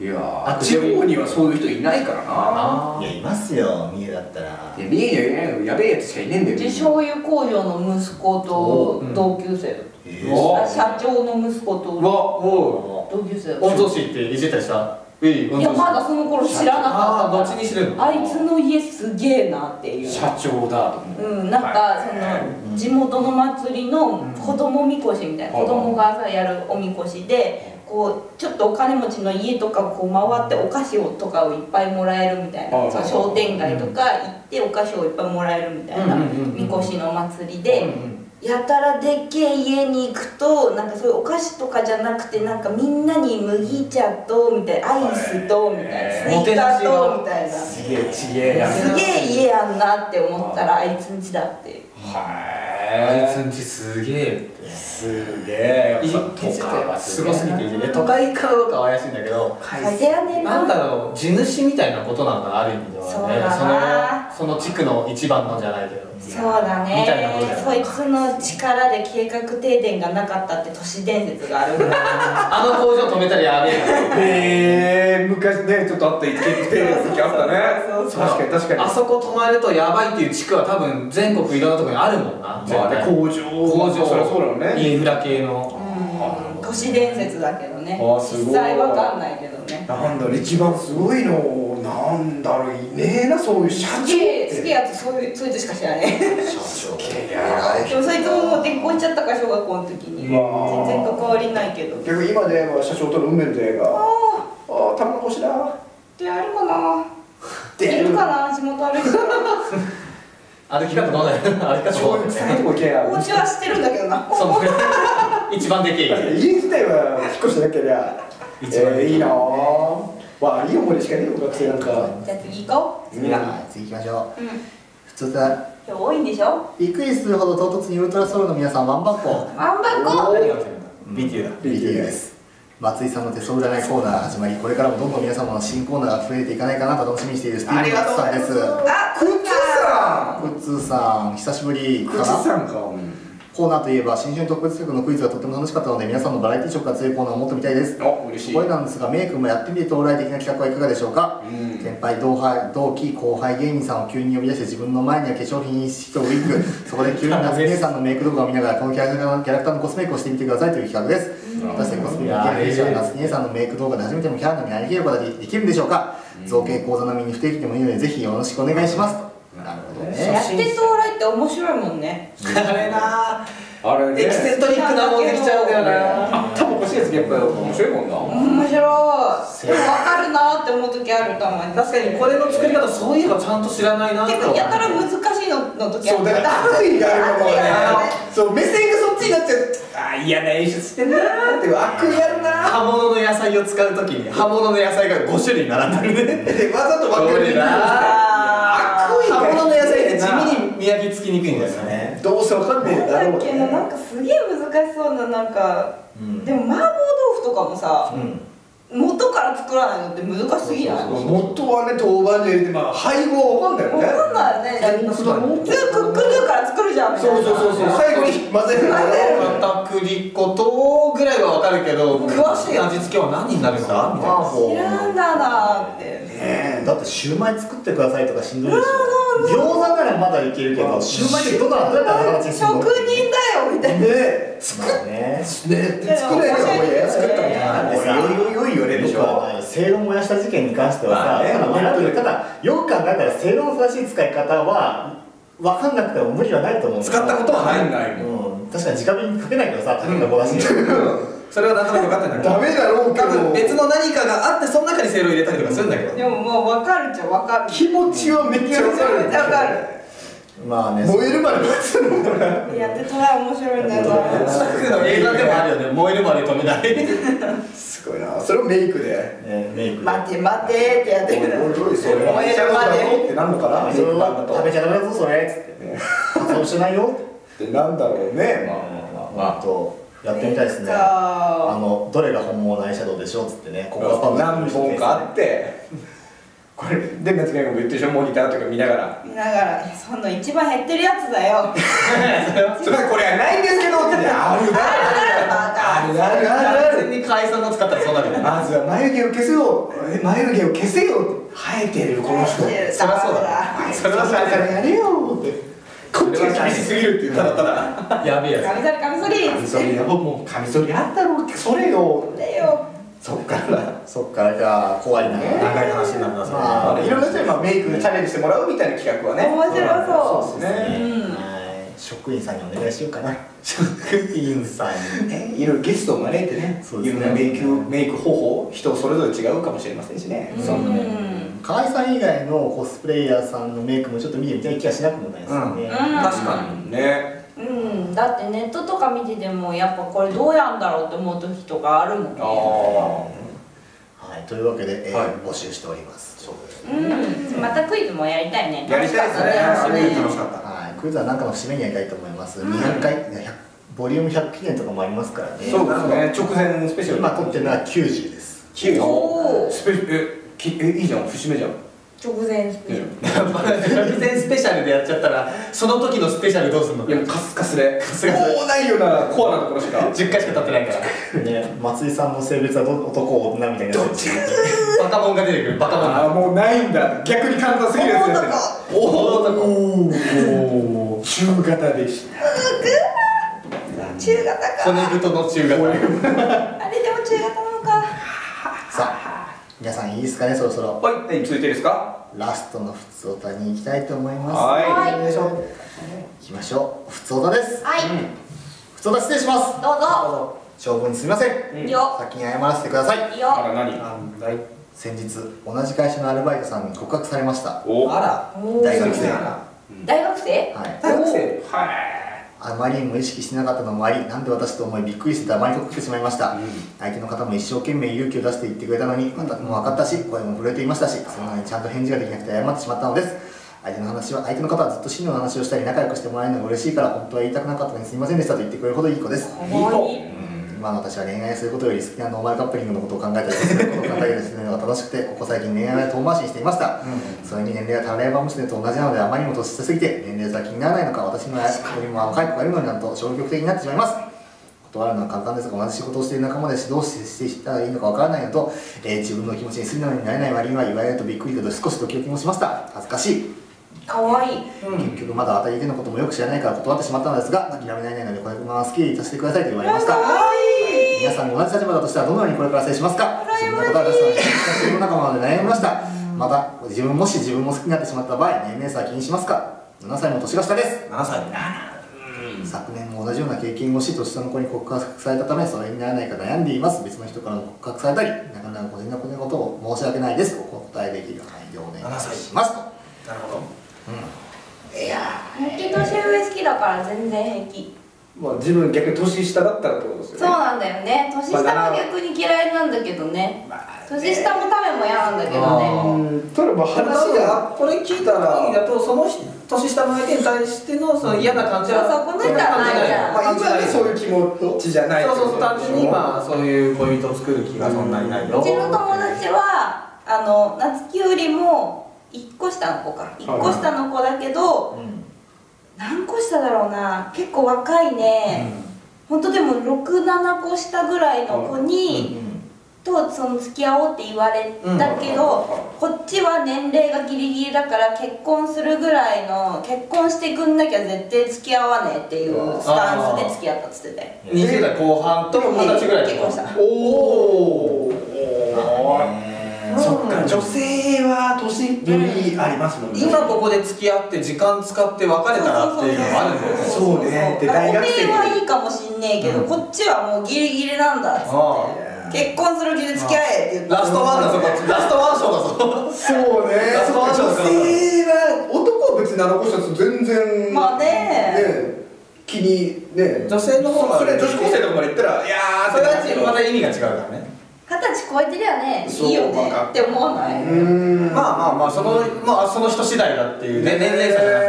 Speaker 5: いやー。地方にはそういう人いないからな。
Speaker 3: あ
Speaker 1: いやいますよ三重だったら。
Speaker 5: いや見えややべえやつしかいねえんだよ。
Speaker 2: 自醤油工場の息子と同級生だった。
Speaker 1: え
Speaker 3: お
Speaker 2: あ社長の息子と同級生だった。
Speaker 3: 御曹司っていじったりしたうい
Speaker 2: やまだその頃知らなかった
Speaker 3: 後に知るの
Speaker 2: あいつの家すげえなっていう。
Speaker 5: 社長だう。
Speaker 2: うん、なんかその地元の祭りの子供みこしみたいな
Speaker 5: うん
Speaker 2: 子供がさやるおみこしでこうちょっとお金持ちの家とかこう回ってお菓子をとかをいっぱいもらえるみたい
Speaker 5: うん
Speaker 2: なその商店街とか行ってお菓子をいっぱいもらえるみたいなみこしの祭り
Speaker 3: うん
Speaker 2: でやたらでっけえ家に行くとなんかそういうお菓子とかじゃなくてなんかみんなに麦茶とみたいなアイスとみたいなスイカとみたいな。す
Speaker 3: すげえちげえやつ
Speaker 2: げえ家やんなって思ったらあいつんちだって。
Speaker 3: あいつんちすげえ。って
Speaker 5: すげえ。
Speaker 3: いじってすごすぎていじって都会かどうかは怪しいんだけどなんだろう地主みたいなことなんだある意味ではね
Speaker 2: そうだな。
Speaker 3: そのその地区の一番のじゃないけど
Speaker 2: そうだね。
Speaker 3: みたいなことだよ
Speaker 2: そいつの力で計画停電がなかったって都市伝説がある。ぐらい
Speaker 3: あの工場止めたらやべえ
Speaker 5: へえ昔ねちょっとあった一見不定の時あったね。確かに確かに。
Speaker 3: あそこ止まるとやばいっていう地区は多分全国いろんなところにあるもんな。
Speaker 5: まあね工場
Speaker 3: 工場。
Speaker 5: そりゃそうだろうね。
Speaker 3: インフラ系の。
Speaker 2: うん。都市伝説だけどね。実際わかんないけどね。
Speaker 5: なんだ一番すごいのなんだろういねえなそういう社長っ
Speaker 2: すげえ
Speaker 5: て。
Speaker 2: すげえやつそういうそいつしか知らないで
Speaker 1: 社長。
Speaker 2: もそいつももう転校しちゃったから小学校の時に。全然関わりないけど。
Speaker 5: 逆に今では社長との運命の出会いが
Speaker 2: あ
Speaker 5: ああ玉のしだ。
Speaker 2: あ出会えるかな。いるかな地元歩いて
Speaker 3: 歩き方どうだよ歩き方どう
Speaker 5: そういう臭いとこ行けや
Speaker 2: お家は知ってるんだけどな
Speaker 3: その一番でけえ
Speaker 5: 家自体は引っ越しただけで
Speaker 3: 一番
Speaker 5: えーいいな。ぁまあいい思い出しかねえよ学生なんか。
Speaker 2: じゃあ次行こ
Speaker 1: 次は次行きましょう。
Speaker 2: ううん。
Speaker 1: 普通だ
Speaker 2: 今日多いんでしょ？
Speaker 1: びっくりするほど唐突にウルトラソウルの皆さんワンバンコ。
Speaker 2: ワンバコ。
Speaker 3: 何が起きてるんだ？BT だ。
Speaker 1: BT です松井さんの手相占いコーナーが始まりこれからもどんどん皆様の新コーナーが増えていかないかなと楽しみにしているスティーブン・さんです。
Speaker 2: あ
Speaker 5: くっつさん。
Speaker 1: プッツーさん。久しぶり
Speaker 5: くっつ
Speaker 1: かな
Speaker 5: さん。か
Speaker 1: コーナーといえば新春特別企画のクイズがとても楽しかったので皆さんのバラエティ色が強いコーナーをもっと見たいです。
Speaker 5: あ嬉しい。
Speaker 1: これなんですがメイ君もやってみて到来的な企画はいかがでしょうか？
Speaker 5: うん。
Speaker 1: 先輩同輩同期後輩芸人さんを急に呼び出して自分の前には化粧品一ウィッグ。そこで急に夏 姉さんのメイク動画を見ながらこのキャラクターのキャラクターのコスメイクをしてみてくださいという企画です果たしてコスメイクの芸人は夏姉さんのメイク動画で初めてのキャラになりきることができるんでしょうか造形講座並みに不定期でもいいのでぜひよろしくお願いしますと。なるほどね
Speaker 2: やって到来って面白いもんね。
Speaker 3: あれな
Speaker 5: あれね。
Speaker 3: エキセントリックなもんできちゃうんだよな
Speaker 5: 頭おかしいやつやっぱ面白いもんな。
Speaker 2: 面白い。でも分かるなって思う時あるたまに
Speaker 3: 確かにこれの作り方そういえばちゃんと知らないなって
Speaker 2: てかやたら難しいのの時ある
Speaker 5: そうだから悪意があるもんね
Speaker 2: 悪
Speaker 5: そう目線がそっちになっちゃうあー嫌な演出してんなーって悪意あるな。
Speaker 3: 葉物の野菜を使うときに葉物の野菜が5種類並んでるね。
Speaker 5: でわざと分かりにくい
Speaker 2: あ
Speaker 5: 悪意が
Speaker 3: 葉物の野菜って地味に見分けつきにくいんだよね
Speaker 5: どうせ分かんねえだろう
Speaker 2: だっけななん
Speaker 5: ね
Speaker 2: かすげえ難しそうななんか、
Speaker 1: うん。
Speaker 2: でも麻婆豆腐とかもさ、
Speaker 1: うん。
Speaker 2: 元から作らないのって難しすぎない？
Speaker 5: 元はね豆板醤入れてまあ配合は分かんないよね。
Speaker 2: わかんないよね普通クックルーから作るじゃんみたいな。
Speaker 5: そうそうそうそう。最後に混ぜるんだよ。
Speaker 3: 片栗粉とぐらいはわかるけど詳しい味付けは何になるんだ？みたいな。
Speaker 2: 知らんだなって。
Speaker 1: ねえ。だってシューマイ作ってくださいとかしんどいでしょ餃子ならまだいけるけどシューマイってどうやったら形にするの
Speaker 2: 職人だよみたいな。
Speaker 5: ね
Speaker 1: まあね。
Speaker 5: ね作れよ作ったみたいな
Speaker 1: でさ
Speaker 5: よ。いよいよい言われるでしょ
Speaker 1: 正論燃やした事件に関してはさ、
Speaker 5: まあね。
Speaker 1: ただよく考えたら正論の正しい使い方は分かんなくても無理はないと思うんだよ。
Speaker 5: 使ったことはないないもん
Speaker 1: うん確かに直火にかけないけどさ竹かごだし。に
Speaker 3: それはなんとなく分かってんだけど。
Speaker 5: ダメだろうけ
Speaker 3: 多分
Speaker 5: ど
Speaker 3: 別の何かがあってその中にせいろ入れたりとかするんだけど。
Speaker 2: でももう分かるっちゃ分かる。
Speaker 5: 気持ちはめっちゃわかる。
Speaker 2: めっちゃ分かる。
Speaker 1: まあね
Speaker 5: 燃えるまで待つの
Speaker 2: いや絶対面白いんだよ
Speaker 3: スタッフの映画でもあるよね。燃えるまで止めない。
Speaker 5: すごいな。それをメイクで。
Speaker 1: ねメイクで。
Speaker 2: 待て待てってやってくる。
Speaker 5: おいおいそれ
Speaker 2: 燃えるまで。
Speaker 5: ってなんのかな？
Speaker 1: 食べちゃダメだぞそれ。っつって発音してないよ
Speaker 5: ってなんだろうね。まあ
Speaker 1: まあとやってみたいですね。あのどれが本物のアイシャドウでしょうっつってねここがパン
Speaker 5: 何本かあって。これで夏目君も言ってるでしょモニターとか見ながら。
Speaker 2: 見ながらいやそんな一番減ってるやつだよ。
Speaker 5: それはこれはないんですけどってねあるあるあるあるある
Speaker 3: 完全に解散の使ったらそうなるよね
Speaker 5: まずは眉毛を消せよ。え眉毛を消せよ生えてるこの人。
Speaker 3: そりゃそうだそれはそうだ
Speaker 5: からやれよってこっちが厳しすぎるって言ったらただ
Speaker 3: やべえや
Speaker 2: カミソリカミソリ
Speaker 5: カミソリがもうカミソリあったろそれよ。
Speaker 2: だよ。
Speaker 5: そっから。
Speaker 1: そっからじゃあ怖いな。
Speaker 3: つ長い話になるなそれ。
Speaker 1: ま
Speaker 5: あいろんな人にまあメイクチャレンジしてもらうみたいな企画はね。
Speaker 2: 面白そう。
Speaker 5: そうですね
Speaker 1: 職員さんにお願いしようかな。
Speaker 3: 職員さん。に
Speaker 5: ねいろいろゲストを招いてね
Speaker 1: そうですね。
Speaker 5: いろんなメイクメイク方法人それぞれ違うかもしれませんしね。
Speaker 2: うん。
Speaker 5: そう。
Speaker 1: 河合さん以外のコスプレイヤーさんのメイクもちょっと見てみたい気がしなくもないですよね、
Speaker 2: うん。
Speaker 3: 確かにね。
Speaker 2: うん。だってネットとか見ててもやっぱこれどうやんだろうって思う時とかあるもんね。
Speaker 1: はい、というわけで、えー
Speaker 5: はい。
Speaker 1: 募集しております。そうです
Speaker 2: うん。またクイズもやりたいね。
Speaker 5: やりたいですね。
Speaker 2: 楽しかった
Speaker 1: クイズは何かの節目にやりたいと思います、200回100ボリューム100記念とかもありますからね。
Speaker 5: そうですね。直前スペシャル。
Speaker 1: 今撮ってるのは90です。
Speaker 5: 9
Speaker 2: おー。
Speaker 5: スペえきえいいじゃん。節目じゃん
Speaker 2: 直前スペシャル。
Speaker 3: 直前スペシャルでやっちゃったらその時のスペシャルどうすんの？
Speaker 5: いやもうカスカスで。
Speaker 3: スカス
Speaker 5: もうないようなコアなところしか。
Speaker 3: 10回しか経ってないから。
Speaker 1: ね、松井さんの性別はど男女みたいな。
Speaker 5: どっち
Speaker 3: バカモンが出てくる。バカモン。
Speaker 5: ああもうないんだ。逆に簡単すぎるやつやってる
Speaker 3: おお
Speaker 5: おお中型でした。
Speaker 2: 中型か。
Speaker 3: 骨太の中型。
Speaker 2: あれでも中型なのか。
Speaker 1: さあ皆さんいいですかねそろそろ。
Speaker 5: はい続いてですか？
Speaker 1: ラストの普通歌に行きたいと思います。
Speaker 5: はい。
Speaker 1: よい。しょ行きましょう。普通歌です。
Speaker 2: はい。
Speaker 1: 普通歌失礼します。
Speaker 2: どうぞ。
Speaker 1: 長文すみません。
Speaker 2: いいよ。
Speaker 1: 先に謝らせてください。
Speaker 2: いいよ。
Speaker 5: あら何？
Speaker 1: 先日同じ会社のアルバイトさんに告白されました。
Speaker 5: お。
Speaker 3: あら。
Speaker 1: 大学生？
Speaker 2: 大学生？
Speaker 1: はい。
Speaker 3: 大学生。
Speaker 5: はい
Speaker 1: あまりにも意識してなかったのもありなんで私と思いびっくりして黙りこくってしまいました、相手の方も一生懸命勇気を出して言ってくれたのにまたもう分かったし声も震えていましたしそれなのにちゃんと返事ができなくて謝ってしまったのです。相手の話は相手の方はずっと真の話をしたり仲良くしてもらえるのが嬉しいから本当は言いたくなかったのにすみませんでしたと言ってくれるほどいい子です。
Speaker 2: い。い
Speaker 1: うん今の私は恋愛することより好きなノーマルカップリングのことを考えたりすることを考えたりするのが楽しくて ここ最近恋愛は遠回しにしていました、それに年齢はタラヤバ娘と同じなのであまりにも年下すぎて年齢差が気にならないのか私のよりも若い子がいるのになんと消極的になってしまいます。断るのは簡単ですが同じ仕事をしている仲間で指導していったらいいのかわからないのと、えー自分の気持ちに素直になれない割には言われるとびっくりと少しドキドキもしました。恥ずかしい
Speaker 2: かわい。い
Speaker 1: 結局まだ当たり手のこともよく知らないから断ってしまったのですが諦めないのでこれまま好きにさせてくださいと言われました
Speaker 2: かわいい
Speaker 1: 皆さんも同じ立場だとしたらどのようにこれから接しますか自分の答えを出すのに自分の仲間まで悩みましたまた自分もし自分も好きになってしまった場合年齢差は気にしますか7歳も年が下です
Speaker 3: 7歳
Speaker 1: 昨年も同じような経験をし年下の子に告白されたためそれにならないか悩んでいます別の人からも告白されたりなかなか個人のことを申し訳ないですお答えできる範囲でお願いします
Speaker 3: なるほど
Speaker 1: いや
Speaker 2: 本当に年上好きだから全然平気。
Speaker 5: まあ自分逆に年下だったらってことですよね。
Speaker 2: そうなんだよね。年下も逆に嫌いなんだけどね。年下もためも嫌なんだけどね。
Speaker 5: うん。ただまあ話
Speaker 3: 話
Speaker 5: が
Speaker 3: がこれ聞いた限りだとその年下の相手に対してのその嫌な感じは
Speaker 2: そうそうこの人はないじゃん
Speaker 5: まあ今ねそういう気持ちじゃない。
Speaker 3: そうそう単純に今そういう恋人を作る気がそんなにないよ
Speaker 2: うちの友達はあの夏希よりも1個下の子か。1個下の子だけど
Speaker 1: うん
Speaker 2: 何個下だろうな。結構若いね、ほん。とでも67個下ぐらいの子に、とその付き合おうって言われたけど、こっちは年齢がギリギリだから結婚するぐらいの結婚してくんなきゃ絶対付き合わねえっていうスタンスで付き合ったっつってて。
Speaker 3: 20代後半とも二十歳ぐらい
Speaker 2: 結婚した。
Speaker 5: おお
Speaker 1: ね
Speaker 5: そっか女性は年よりありますもんね。
Speaker 3: 今ここで付き合って時間使って別れたらっていうのもあるんだよね。
Speaker 5: そうね。で大学生
Speaker 2: はいいかもしんねえけど、こっちはもうギリギリなんだ。っって結婚する気で付き合えって言った
Speaker 3: ラストワンだぞこっち。ラストワンショーだぞ。
Speaker 5: そうね。
Speaker 3: ラストワンショー
Speaker 5: 女
Speaker 3: だから
Speaker 5: 性は男は別に残したと全然
Speaker 2: まあね。
Speaker 5: ね気にね。
Speaker 3: 女性の方が
Speaker 5: それ女子高生とかまで行ったらいやー
Speaker 3: それはまた意味が違うからね
Speaker 2: 二十歳超えてりゃね。いいよね。って思わない、
Speaker 3: まあまあまあそのまあその人次第だっていうね年齢差じゃなく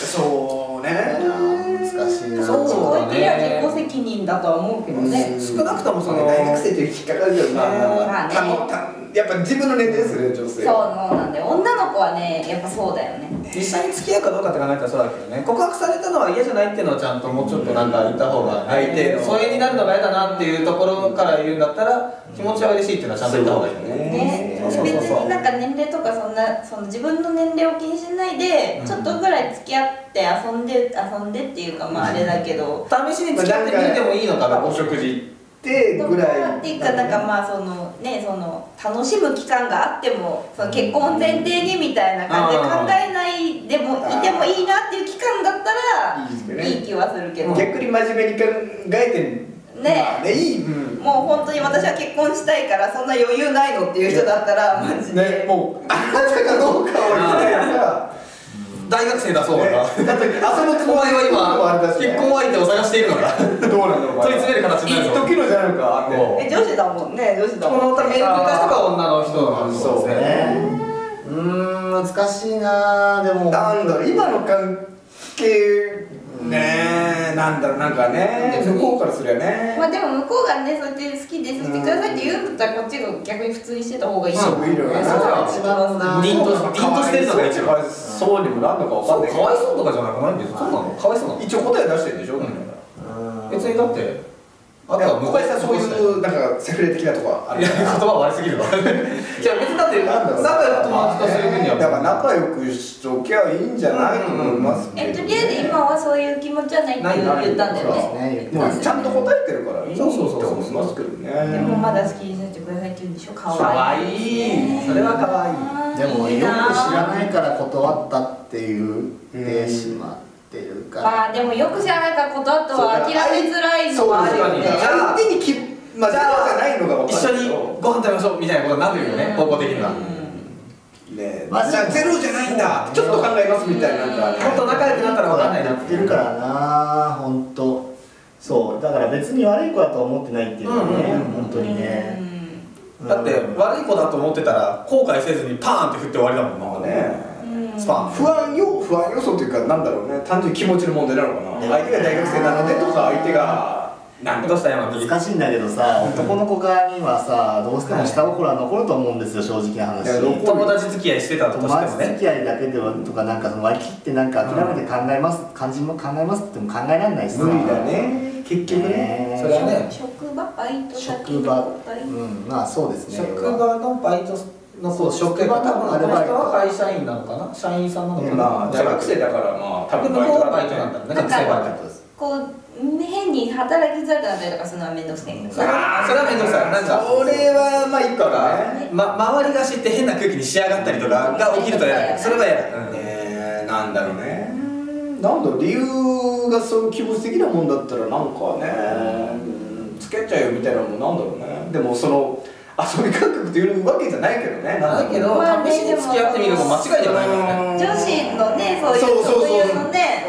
Speaker 3: て
Speaker 5: そうね。
Speaker 1: 難しいな。
Speaker 3: そう
Speaker 2: 二十歳超えてりゃ自己責任だとは思うけどね、
Speaker 3: 少なくともその
Speaker 5: 大学生という引っかかるけどまあまあまあ。
Speaker 2: まあね。
Speaker 5: たのたやっぱ自分の年齢ですよね女性。
Speaker 2: そうなんだよ。女の子はねやっぱそうだよね。
Speaker 3: 実際に付き合うかどうかって考えたらそうだけどね告白されたのは嫌じゃないっていうのはちゃんともうちょっとなんか言った方が
Speaker 5: 相手の
Speaker 3: 疎遠になるのが嫌だなっていうところから言うんだったら気持ちは嬉しいっていうのはちゃんと言った方がいいよね。
Speaker 2: ね、
Speaker 3: そうそうそう。
Speaker 2: 別になんか年齢とかそんなその自分の年齢を気にしないで、
Speaker 3: うん。
Speaker 2: ちょっとぐらい付き合って遊んで遊んでっていうかまああれだけど、
Speaker 3: 試しに付き合ってみてもいいのかな
Speaker 5: お食事。行って
Speaker 2: と
Speaker 5: ぐらい
Speaker 2: かっていうかなんかまあそのねその楽しむ期間があってもその結婚前提にみたいな感じで考えないでもいてもいいなっていう期間だったら
Speaker 5: いい
Speaker 2: 気はするけど、
Speaker 5: 逆に真面目に考えて
Speaker 2: ね
Speaker 5: まあね。いい、うん
Speaker 2: もう本当に私は結婚したいからそんな余裕ないのっていう人だったらマジで、
Speaker 5: ねもうあなたかどうかは言ってないから
Speaker 3: 大学生だそうだか
Speaker 5: ね。だって
Speaker 3: は今結婚相手を探しているのか。
Speaker 5: どうなの
Speaker 3: 問い詰める形になる
Speaker 5: 時のじゃないかって。
Speaker 3: お
Speaker 2: え女子だもんね女子だ
Speaker 3: こ
Speaker 2: もん
Speaker 3: のメールくれた人が女の人なんです
Speaker 1: そう
Speaker 3: ね。
Speaker 1: ね。うーん難しいなでも。
Speaker 5: なんだろう今の関係。ねえなんだろうなんかね。向こうからすりゃね。
Speaker 2: まあでも向こうがねそうやって好きですしてくださいって言うんだったらこっちが逆に普通にしてた方がいい
Speaker 5: そういいのよね
Speaker 2: そうだ
Speaker 1: 一番な。
Speaker 3: 凛としてるのが一番。
Speaker 5: そうにもなんのかわかんない
Speaker 3: かわいそうとかじゃなくないんですそうなの。かわいそうなの。
Speaker 5: 一応答え出してるんでしょ、
Speaker 3: うん
Speaker 1: うん。
Speaker 3: 別にだってあと
Speaker 5: いや
Speaker 3: は
Speaker 5: 小林さんそういうなんかセフレ的なとこある
Speaker 3: いや言葉悪すぎるわ。じゃあ別にだって
Speaker 5: なんだろう。
Speaker 3: 仲良く友達とする分には。
Speaker 5: だから仲良くしときゃいいんじゃないと思いますけど
Speaker 2: えとりあえず今はそういう気持ちはないって言言ったんだよね。
Speaker 1: ね言ってます
Speaker 5: もうちゃんと答えてるからいいと
Speaker 3: そうそうそう
Speaker 5: 思いますけどね。
Speaker 2: でもまだ好きにさせてくださいって言うんでしょ。か
Speaker 3: かわいい。それはかわい。い
Speaker 1: でもよく
Speaker 2: いいな
Speaker 1: 知らないから断ったって言ってしまってるから。
Speaker 2: まあでもよく知らないから断ったは諦めづらいのはあるよね。
Speaker 5: 相手にきまあ
Speaker 3: じゃあ
Speaker 5: じゃないのが分
Speaker 3: 一緒にご飯食べましょうみたいなことになるよね方向的には。
Speaker 5: ね
Speaker 1: まあ
Speaker 5: じゃあゼロじゃないんだ。ちょっと考えますみたいななんか
Speaker 3: もっと仲良くなったら分かんないな
Speaker 1: 言ってるからな本当。そう。だから別に悪い子だとは思ってないっていうかね、
Speaker 3: うん。うん
Speaker 1: 本当にね、
Speaker 3: だって悪い子だと思ってたら後悔せずにパーンって振って終わりだもんなんかね。
Speaker 5: ね
Speaker 2: うん
Speaker 3: スパン
Speaker 5: 不安よ不安要素というかなんだろうね。単純に気持ちの問題なのかな。
Speaker 1: ね。
Speaker 5: 相手が大学生なのでとか相手がなん
Speaker 3: ど
Speaker 5: か
Speaker 3: うした
Speaker 1: 難しいんだけどさ男の子側にはさどうしても下心は残ると思うんですよ正直な話。
Speaker 3: 友達付き合いしてたとして
Speaker 1: 友
Speaker 3: もね。
Speaker 1: 達付き合いだけではとかなんかその割り切ってなんか諦めて考えます、感じも考えますって言っても考えられないしさ。
Speaker 5: 無理だね。結局ね。
Speaker 1: ね。
Speaker 3: それはね。
Speaker 2: 職場バイト先の
Speaker 1: 職場。うん。まあそうですね。
Speaker 3: 職場のバイトの
Speaker 1: そう職場の
Speaker 3: 多分
Speaker 1: アルバイト。
Speaker 3: この人は会社員なのかな？社員さんなのかな、
Speaker 5: まあ大学生。だからまあ多分
Speaker 3: で向こうはバイトなんだろうね学生バイト
Speaker 2: こう変に働きづらくなったりとかするのは面倒くさい
Speaker 3: それは面倒くさい。なんか
Speaker 5: それはまあ一個
Speaker 3: とか
Speaker 5: だね、
Speaker 3: ま、周りが知って変な空気に仕上がったりとかが起きると嫌だ。それは嫌だ、うん。
Speaker 5: ねなんだろうね。なんだろう。理由がそういう気持ち的なもんだったらなんかねうん付き合っちゃうよみたいなのもなんだろうね。でもその遊び感覚というわけじゃないけどね。
Speaker 3: だけど試しに付き合ってみるのも間違いではないからね
Speaker 2: 女子のねそういう
Speaker 5: そうそう
Speaker 2: のね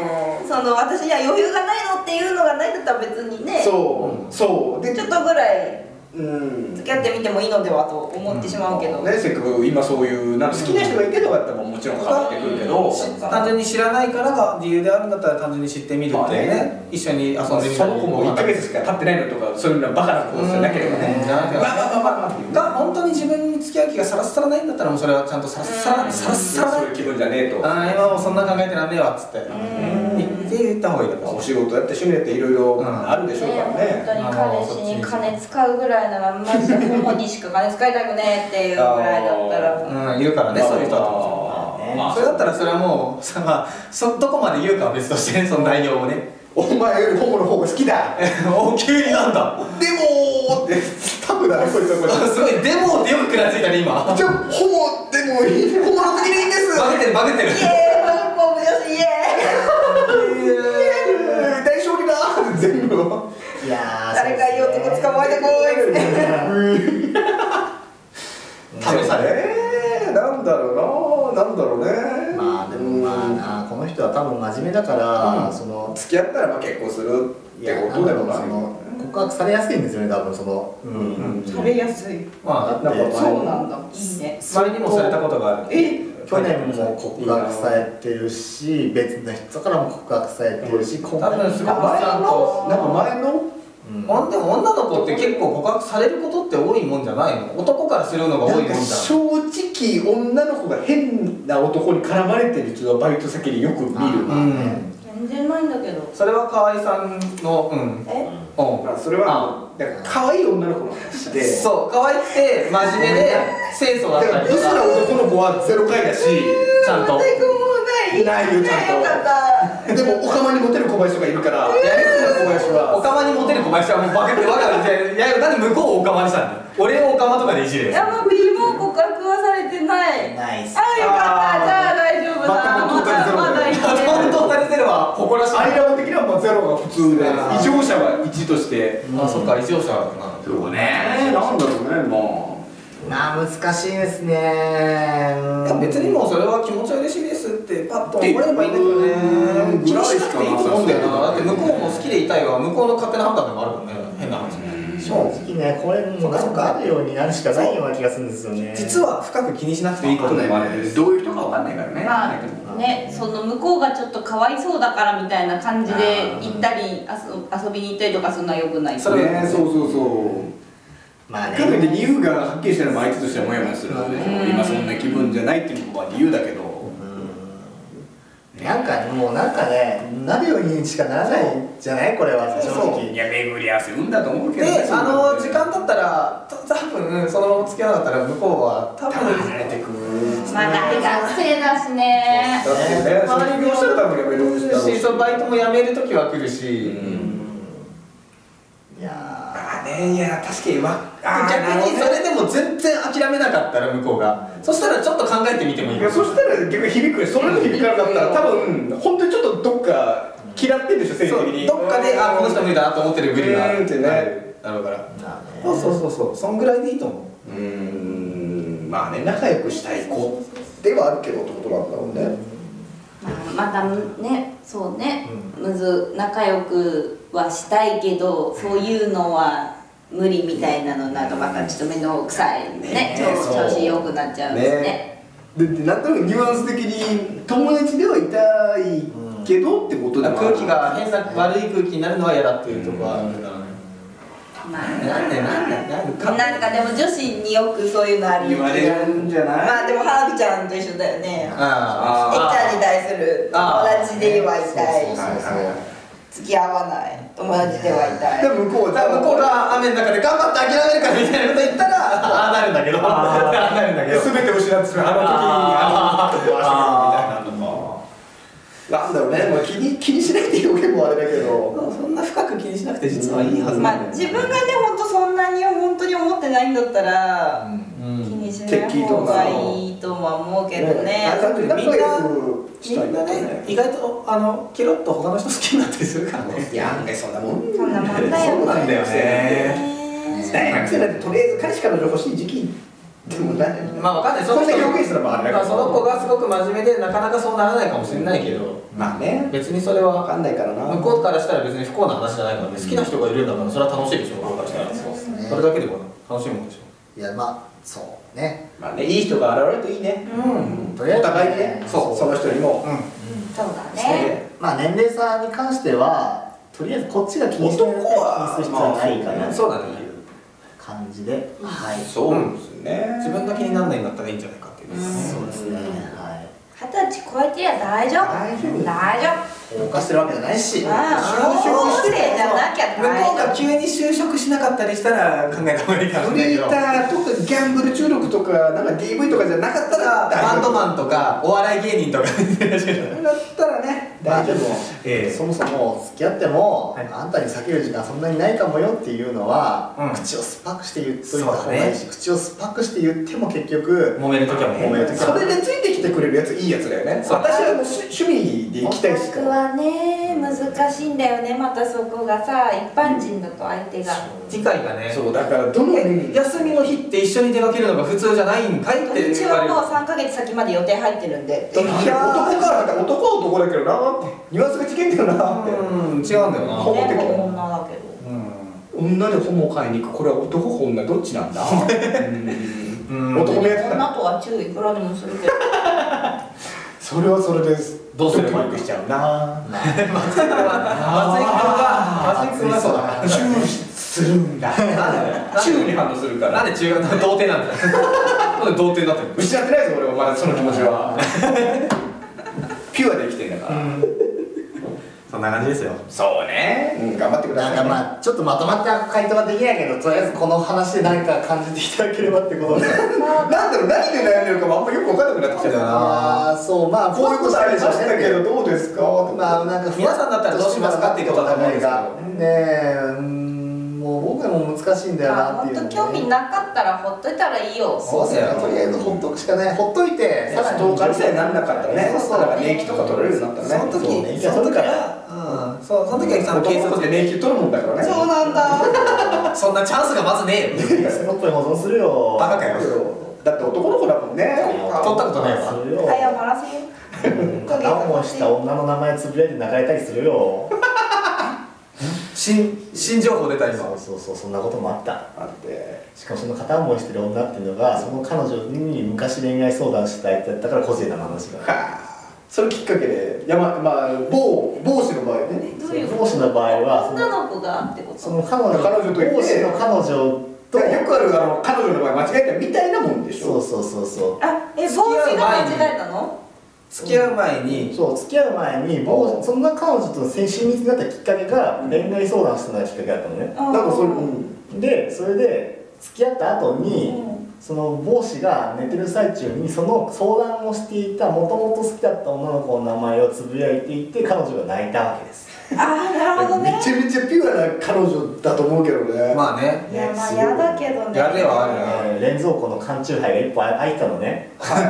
Speaker 2: その私には余裕がないのっていうのがないんだったら別にね。
Speaker 5: そう。そう。で
Speaker 2: ちょっとぐらい
Speaker 5: うん。
Speaker 2: 付き合ってみてもいいのではと思ってしまうけど、
Speaker 5: ね、せっかく今そういうなんか好きな人がいてとかだったらもちろん変わってくるけど、
Speaker 3: 単純に知らないからが理由であるんだったら単純に知ってみるっていうね,、
Speaker 5: まあね。
Speaker 3: 一緒に遊んでみ
Speaker 5: そ
Speaker 3: たり
Speaker 5: の子も1ヶ月しか経ってないのとかそういうのはバカなことじゃなければね。
Speaker 3: うん。
Speaker 5: あまあま
Speaker 3: が本当に自分に付き合う気がさらさらないんだったらもうそれはちゃんとさらさらさらさら
Speaker 5: そういう気分じゃねえと。
Speaker 3: ああ今もうそんな考えてらんねえわっつって。言って言った方がいいだろ
Speaker 5: お仕事やって趣味やっていろいろあるでしょうからね。
Speaker 2: 本当に彼氏に金使うぐらいならマジでホモにしか金使いたくねえっていうぐらいだったら。
Speaker 3: うんいるからねそういう人だと思う
Speaker 5: まあ
Speaker 3: それだったらそれはもうさまあそどこまで言うかは別としてねその内容をね。
Speaker 5: お前よりホモの方が好きだ。
Speaker 3: お急になんだ。
Speaker 5: でもーってタフだねこいつはこいつ
Speaker 3: すごいデモってよく食らいついたね今。
Speaker 5: じゃあホモでもいいホモの国でいいんです。
Speaker 3: バグってるバグってる
Speaker 2: ないけど試され
Speaker 5: え、なんだろうな。なんだろうね。
Speaker 1: まあでもまあこの人は多分真面目だから、うん、その
Speaker 5: 付き合ったらまあ結婚するってことだろうな
Speaker 1: 告白されやすいんですよね多分その、うん。
Speaker 2: うん、されやすい。
Speaker 3: まあ
Speaker 1: だって
Speaker 2: そうなんだ。いいね。
Speaker 3: 前にもされたことがある。
Speaker 2: え？
Speaker 1: 去年も告白されてるし別の人からも告白されてるし、うん、
Speaker 3: 多分すごい。
Speaker 5: 前の？なんか前の？
Speaker 1: うん。
Speaker 3: でも女の子って結構告白されることって多いもんじゃないの？男からするのが多いもんじゃん。
Speaker 5: なんか正直女の子が変な男に絡まれてる人はバイト先でよく見る
Speaker 2: 全然ないんだけど。
Speaker 3: それは河合さんのうん。
Speaker 2: え？
Speaker 3: うん。
Speaker 5: まあそれはだから可愛い女の子の話で。
Speaker 3: そう可愛くて真面目で清楚だ
Speaker 5: だか。らブスな
Speaker 3: ったりとか
Speaker 5: 男の子はゼロ回だし。
Speaker 3: ちゃんと
Speaker 2: い
Speaker 5: ないよちゃんと。でもオカマにモテる小林とかいるからやりすぎな小林は。
Speaker 3: オカマにモテる小林はもうバカってわかるいやなんで向こうをオカマにしたんだよ。俺をオカマとかでいじる。
Speaker 2: いや告白はされてない。
Speaker 1: ナイス。
Speaker 2: あよかった。じゃあ大丈夫だ。
Speaker 5: 全くトータルゼロ
Speaker 2: まだいいね
Speaker 3: トータルゼロは誇らしい。
Speaker 5: アイラブ的にはもうゼロが普通で異常者は1として。
Speaker 3: あそっか異常者だ。な
Speaker 5: そうね。なんだろうねま
Speaker 1: まあ難しいですね。
Speaker 3: 別にもうそれは気持ちは嬉しいですってパッと思えればいいんだけど
Speaker 5: うん
Speaker 3: ね気にしなくていいと思うんだよな。だって向こうも好きでいたいは向こうの勝手な判断でもあるもんね。変な話
Speaker 1: 正直ね。これもうなんかあるようになるしかないような気がするんですよね。
Speaker 3: 実は深く気にしなくていいことでもあるんです。
Speaker 5: どういう人かわかんないからね。
Speaker 2: まあね、その向こうがちょっとかわいそうだからみたいな感じで行ったり遊遊びに行ったりとかするのはよくない
Speaker 3: それ
Speaker 5: ねそうそうそう。
Speaker 1: まあね。
Speaker 5: かといって理由がはっきりしたら相手としてはモヤモヤするので
Speaker 2: うん。
Speaker 5: 今そんな気分じゃないっていうのは理由だけど
Speaker 1: なんかもうなんかねなるようにしかならないじゃない？これは。正直
Speaker 5: いや巡り合わせうんだと思うけど
Speaker 3: で、あの時間だったら、た多分その付き合わなかったら向こうは多分
Speaker 5: 離れてく
Speaker 2: まあ大学生だしね。
Speaker 5: だってね。卒業したら多分やめるだろう。
Speaker 3: し、そのバイトも辞める時は来るし、
Speaker 1: いや
Speaker 5: あーねいや確かにわ
Speaker 3: 逆にそれでも全然諦めなかったら向こうが、そしたらちょっと考えてみてもいい？
Speaker 5: いやそしたら逆に響くよ。それの響かなかったら多分本当にちょっとどっか嫌ってんでしょ生理
Speaker 3: そう
Speaker 5: 的に。
Speaker 3: どっかで、あ、この人無理だなと思ってるグリがある
Speaker 5: うーんってね。
Speaker 3: だろうから。そうそうそうそう、そんぐらいでいいと思う。
Speaker 5: うーん。まあね仲良くしたい子ではあるけどってことなんだろうね。
Speaker 2: まあまたねそうね、むず仲良くはしたいけどそういうのは無理みたいなのなんかまたちょっと面倒くさいね。
Speaker 5: ね
Speaker 2: 調子良くなっちゃうんですね。
Speaker 5: ね。ででなんとなくニュアンス的に友達ではいたいけどってことでも
Speaker 3: 空気が変な悪い空気になるのは嫌だっていうところはあるからね。
Speaker 2: まあ
Speaker 3: なんでなんでなんで
Speaker 2: なんかでも女子によくそういうのあり
Speaker 5: 言われるんじゃない？
Speaker 2: まあでも花火ちゃんと一緒だよね。
Speaker 3: あ
Speaker 2: えっちゃんに対する友達ではいたい。
Speaker 1: そうそうそうそう
Speaker 2: 付き合わない友達ではいたい。
Speaker 5: でも向こうは
Speaker 3: だ向こうが雨の中で頑張って諦めるからみたいなこと言ったらああなるんだけど。ああなるんだけど。
Speaker 5: 全て失ってしまうあの時にあのみたいなのかなんだろうね、まあ、気に気にしなくていい表現もあれだけど
Speaker 3: そんな深く気にしなくて実はいいはず
Speaker 2: まあ
Speaker 3: なんだよ
Speaker 2: 自分がね本当そんなに本当に思ってないんだったら、
Speaker 3: うん
Speaker 2: 気にしない方がいいとは思うけどね
Speaker 5: あちゃんと仲良く
Speaker 3: みんなね意外とあのケロッと他の人好きになったりするからね。
Speaker 5: いや案外そんなもん
Speaker 2: そんなもんだよ
Speaker 3: そうなんだよね。
Speaker 2: ね
Speaker 5: 大学生だってとりあえず彼氏彼女欲しい時期でもない
Speaker 3: まあわかんない。その人
Speaker 5: そんな表現すればあれだけど
Speaker 3: まあその子がすごく真面目でなかなかそうならないかもしれないけど。
Speaker 5: まあね。
Speaker 3: 別にそれは
Speaker 5: わかんないからな。
Speaker 3: 向こうからしたら別に不幸な話じゃないからね好きな人がいるんだからそれは楽しいでしょ向こうからしたら。
Speaker 1: そうですね。
Speaker 3: それだけでも楽しいもんでしょ。
Speaker 1: いやまあそうね。
Speaker 5: まあねいい人が現れるといいね。
Speaker 3: うん。
Speaker 1: とりあえず
Speaker 5: お互いにね。
Speaker 1: そう
Speaker 5: その人にも。
Speaker 3: うん。
Speaker 2: そうだね。
Speaker 1: まあ年齢差に関してはとりあえずこっちが気にしてるだけ
Speaker 5: 男は
Speaker 1: 気にする必要はないかな。
Speaker 3: そうだね。
Speaker 1: 感じで。はい。
Speaker 5: そうですね。
Speaker 3: 自分が気にならないんだったらいいんじゃないかっていう。
Speaker 1: そうですね。はい。
Speaker 2: 二十歳超えてりゃ大丈夫。
Speaker 5: 大丈夫。
Speaker 2: 大丈夫
Speaker 1: 犯してるわけじゃないし。
Speaker 2: ああ高校生じゃなきゃ
Speaker 3: 向こうが急に就職しなかったりしたら考えた方がいいかもしれないけど。
Speaker 5: ターとかギャンブル中毒とかなんか DV とかじゃなかったら
Speaker 3: バンドマンとかお笑い芸人とか。
Speaker 5: だったらね大丈夫
Speaker 3: ええ。
Speaker 1: そもそも付き合っても、
Speaker 3: はい。
Speaker 1: あんたに避ける時間そんなにないかもよっていうのは、
Speaker 3: うん。
Speaker 1: 口を酸っぱくして言っといた方がいいし、口を酸っぱくして言っても結局
Speaker 3: 揉める時は
Speaker 1: 揉める時
Speaker 5: それでついてきてくれるやついいやつだよね私はもう趣趣味で行きたいしか
Speaker 2: 僕はね難しいんだよね。またそこがさ一般人だと相手が。
Speaker 3: 次回がね。
Speaker 5: そうだからどの
Speaker 3: え休みの日って一緒に出かけるのが普通じゃないんかいって
Speaker 2: うちはもう3ヶ月先まで予定入ってるんで。
Speaker 5: いや男かだから男は男だけどなってニュアンスが違うんだよなって
Speaker 3: うん違うんだよな。
Speaker 5: ほぼ的な
Speaker 2: ね女だけど。
Speaker 3: うん。
Speaker 5: 女でホモ買いに行く。これは男か女どっちなんだ？
Speaker 3: うん。
Speaker 5: 男のやつだ。
Speaker 2: 女とは注意いくらでもするけど
Speaker 5: それはそれです。
Speaker 3: どうすればいい
Speaker 5: しちゃうな。
Speaker 3: 松井君は松井君はそうだ。な
Speaker 5: チューするんだ。
Speaker 3: なんで
Speaker 5: チューに反応するから。
Speaker 3: なんで中学の童貞なんだよ。なんで童貞になって。
Speaker 5: 失ってないぞ俺は。まだその気持ちは。ピュアで生きてんだから。
Speaker 3: そんな感じですよ。
Speaker 5: そうね。うん頑張ってくださ
Speaker 1: ないんか
Speaker 5: ね
Speaker 1: まあちょっとまとまった回答はできないけどとりあえずこの話で何か感じていただければってことで。
Speaker 5: なんだろう何で悩んでるかもあんまよく分からなくなってきたから
Speaker 1: ああそうまあ
Speaker 5: こういうことありましたけどどうですか？
Speaker 1: まあなんか
Speaker 3: 皆さんだったらどうしますかっていうことだと思うんですけど。
Speaker 1: ねえうんもう僕でも難しいんだよな
Speaker 2: あ
Speaker 1: っていう
Speaker 2: 本当興味なかったらほっといたらいいよ。
Speaker 1: そうだよとりあえずほっとくしかない。ほっといて
Speaker 5: さらにストーカーさえなんなかったらね
Speaker 1: そうそう。
Speaker 5: だから年季とか取れるようになったらね。
Speaker 3: その時
Speaker 1: そうね。
Speaker 3: その時はうん。そうその時はちゃんと。警察
Speaker 5: 警察で
Speaker 3: で
Speaker 5: 年季取るもんだからね。
Speaker 2: そうなんだ。
Speaker 3: そんなチャンスがまずねえよ。
Speaker 1: スロットに保存するよ。
Speaker 3: バカかよ。
Speaker 5: だって男の子だもんね。
Speaker 3: 取ったことないわ。
Speaker 2: 謝らせよ。
Speaker 1: うん。片思いした女の名前つぶやいて泣かれたりするよ。
Speaker 3: 新新情報出た今。
Speaker 1: そうそうそうそんなこともあった。
Speaker 5: あって。
Speaker 1: しかもその片思いしてる女っていうのがその彼女に昔恋愛相談した相手だったから個性な話が
Speaker 5: はあそれきっかけで山まあ某某氏の場合ね。
Speaker 2: どういう
Speaker 1: 帽子の場合はその
Speaker 2: 女の子がってこと？
Speaker 1: その彼女
Speaker 5: 彼女といて。
Speaker 1: 帽子の彼女と。
Speaker 5: よくあるあの彼女の場合間違えたみたいなもんでしょ。
Speaker 1: そうそうそうそう。
Speaker 2: あえ帽子が間違えたの？
Speaker 3: 付き合う前に。
Speaker 1: そう。付き合う前に帽子そんな彼女と親密になったきっかけが恋愛相談したのがきっかけだったのね。
Speaker 2: あ
Speaker 5: なんかそれ、うん、
Speaker 1: でそれで付き合った後に、
Speaker 2: うん
Speaker 1: その帽子が寝てる最中にその相談をしていたもともと好きだった女の子の名前をつぶやいていて彼女が泣いたわけです。
Speaker 2: あーなるほどね。
Speaker 5: めちゃめちゃピュアな彼女だと思うけどね、
Speaker 3: まあね。
Speaker 2: いやまあ嫌だけどね。
Speaker 3: 嫌ではあるな
Speaker 1: えー冷蔵庫の缶チューハイが一本開いてたのね。
Speaker 5: はい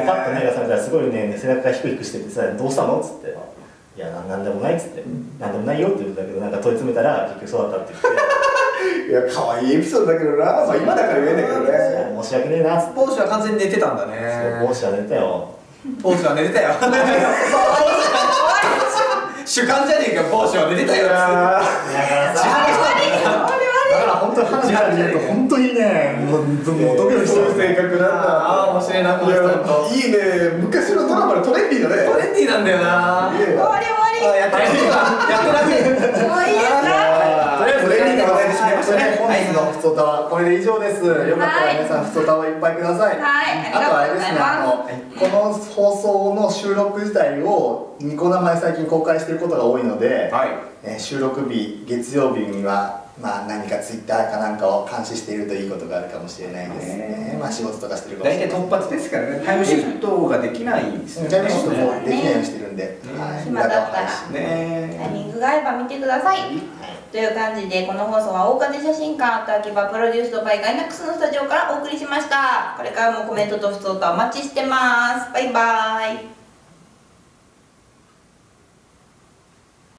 Speaker 1: でパッと目が覚めたらすごいね背中がヒクヒクしててさ「どうしたの?」っつって「いやななんでもない」っつって「なんでもないよ」って言うんだけどなんか問い詰めたら結局そうだったって言って
Speaker 5: いや可愛いエピソードだけどな、まあ、今だから言えないけどね。
Speaker 1: 申し訳ねえな。っつって
Speaker 3: 帽子は完全に寝てたんだね。
Speaker 1: 帽子は寝たよ。
Speaker 3: 帽子は寝てたよ。主観じゃねえか帽子は寝てたよ
Speaker 1: だからさだから本当に話から見ると本当にねもうもうドキドキし
Speaker 5: そういう
Speaker 1: てる
Speaker 5: 性格なんだ
Speaker 3: ああ面白いなこの人と
Speaker 5: いやいいね昔のドラマのトレンディーだね
Speaker 3: トレンディーなんだよな
Speaker 5: ね
Speaker 2: 終わり終わ
Speaker 3: あやってないやってない
Speaker 1: とりあえず
Speaker 5: トレンディーな話題で締めましたね
Speaker 1: 本日のふつおたはこれで以上です。よかったら皆さんふつおたをいっぱいください。
Speaker 2: はい。
Speaker 1: あとはあれですね、
Speaker 2: あ
Speaker 1: あのこの放送の収録自体をニコ生で最近公開していることが多いので、
Speaker 5: はい。
Speaker 1: えー収録日月曜日にはまあ何かツイッターかなんかを監視しているといいことがあるかもしれないですね。まあ仕事とかしてるかもし
Speaker 5: 大体
Speaker 1: れない。
Speaker 5: 突発ですからね。タイムシフトができないんですよね。
Speaker 1: タイムシフトもできないようにしてるんで、はい。
Speaker 2: 暇だったら。タイミングが合えば見てくださいという感じでこの放送は大金写真館と秋葉プロデュースドバイガイナックスのスタジオからお送りしました。これからもコメントと普通とお待ちしてます。バイバーイ。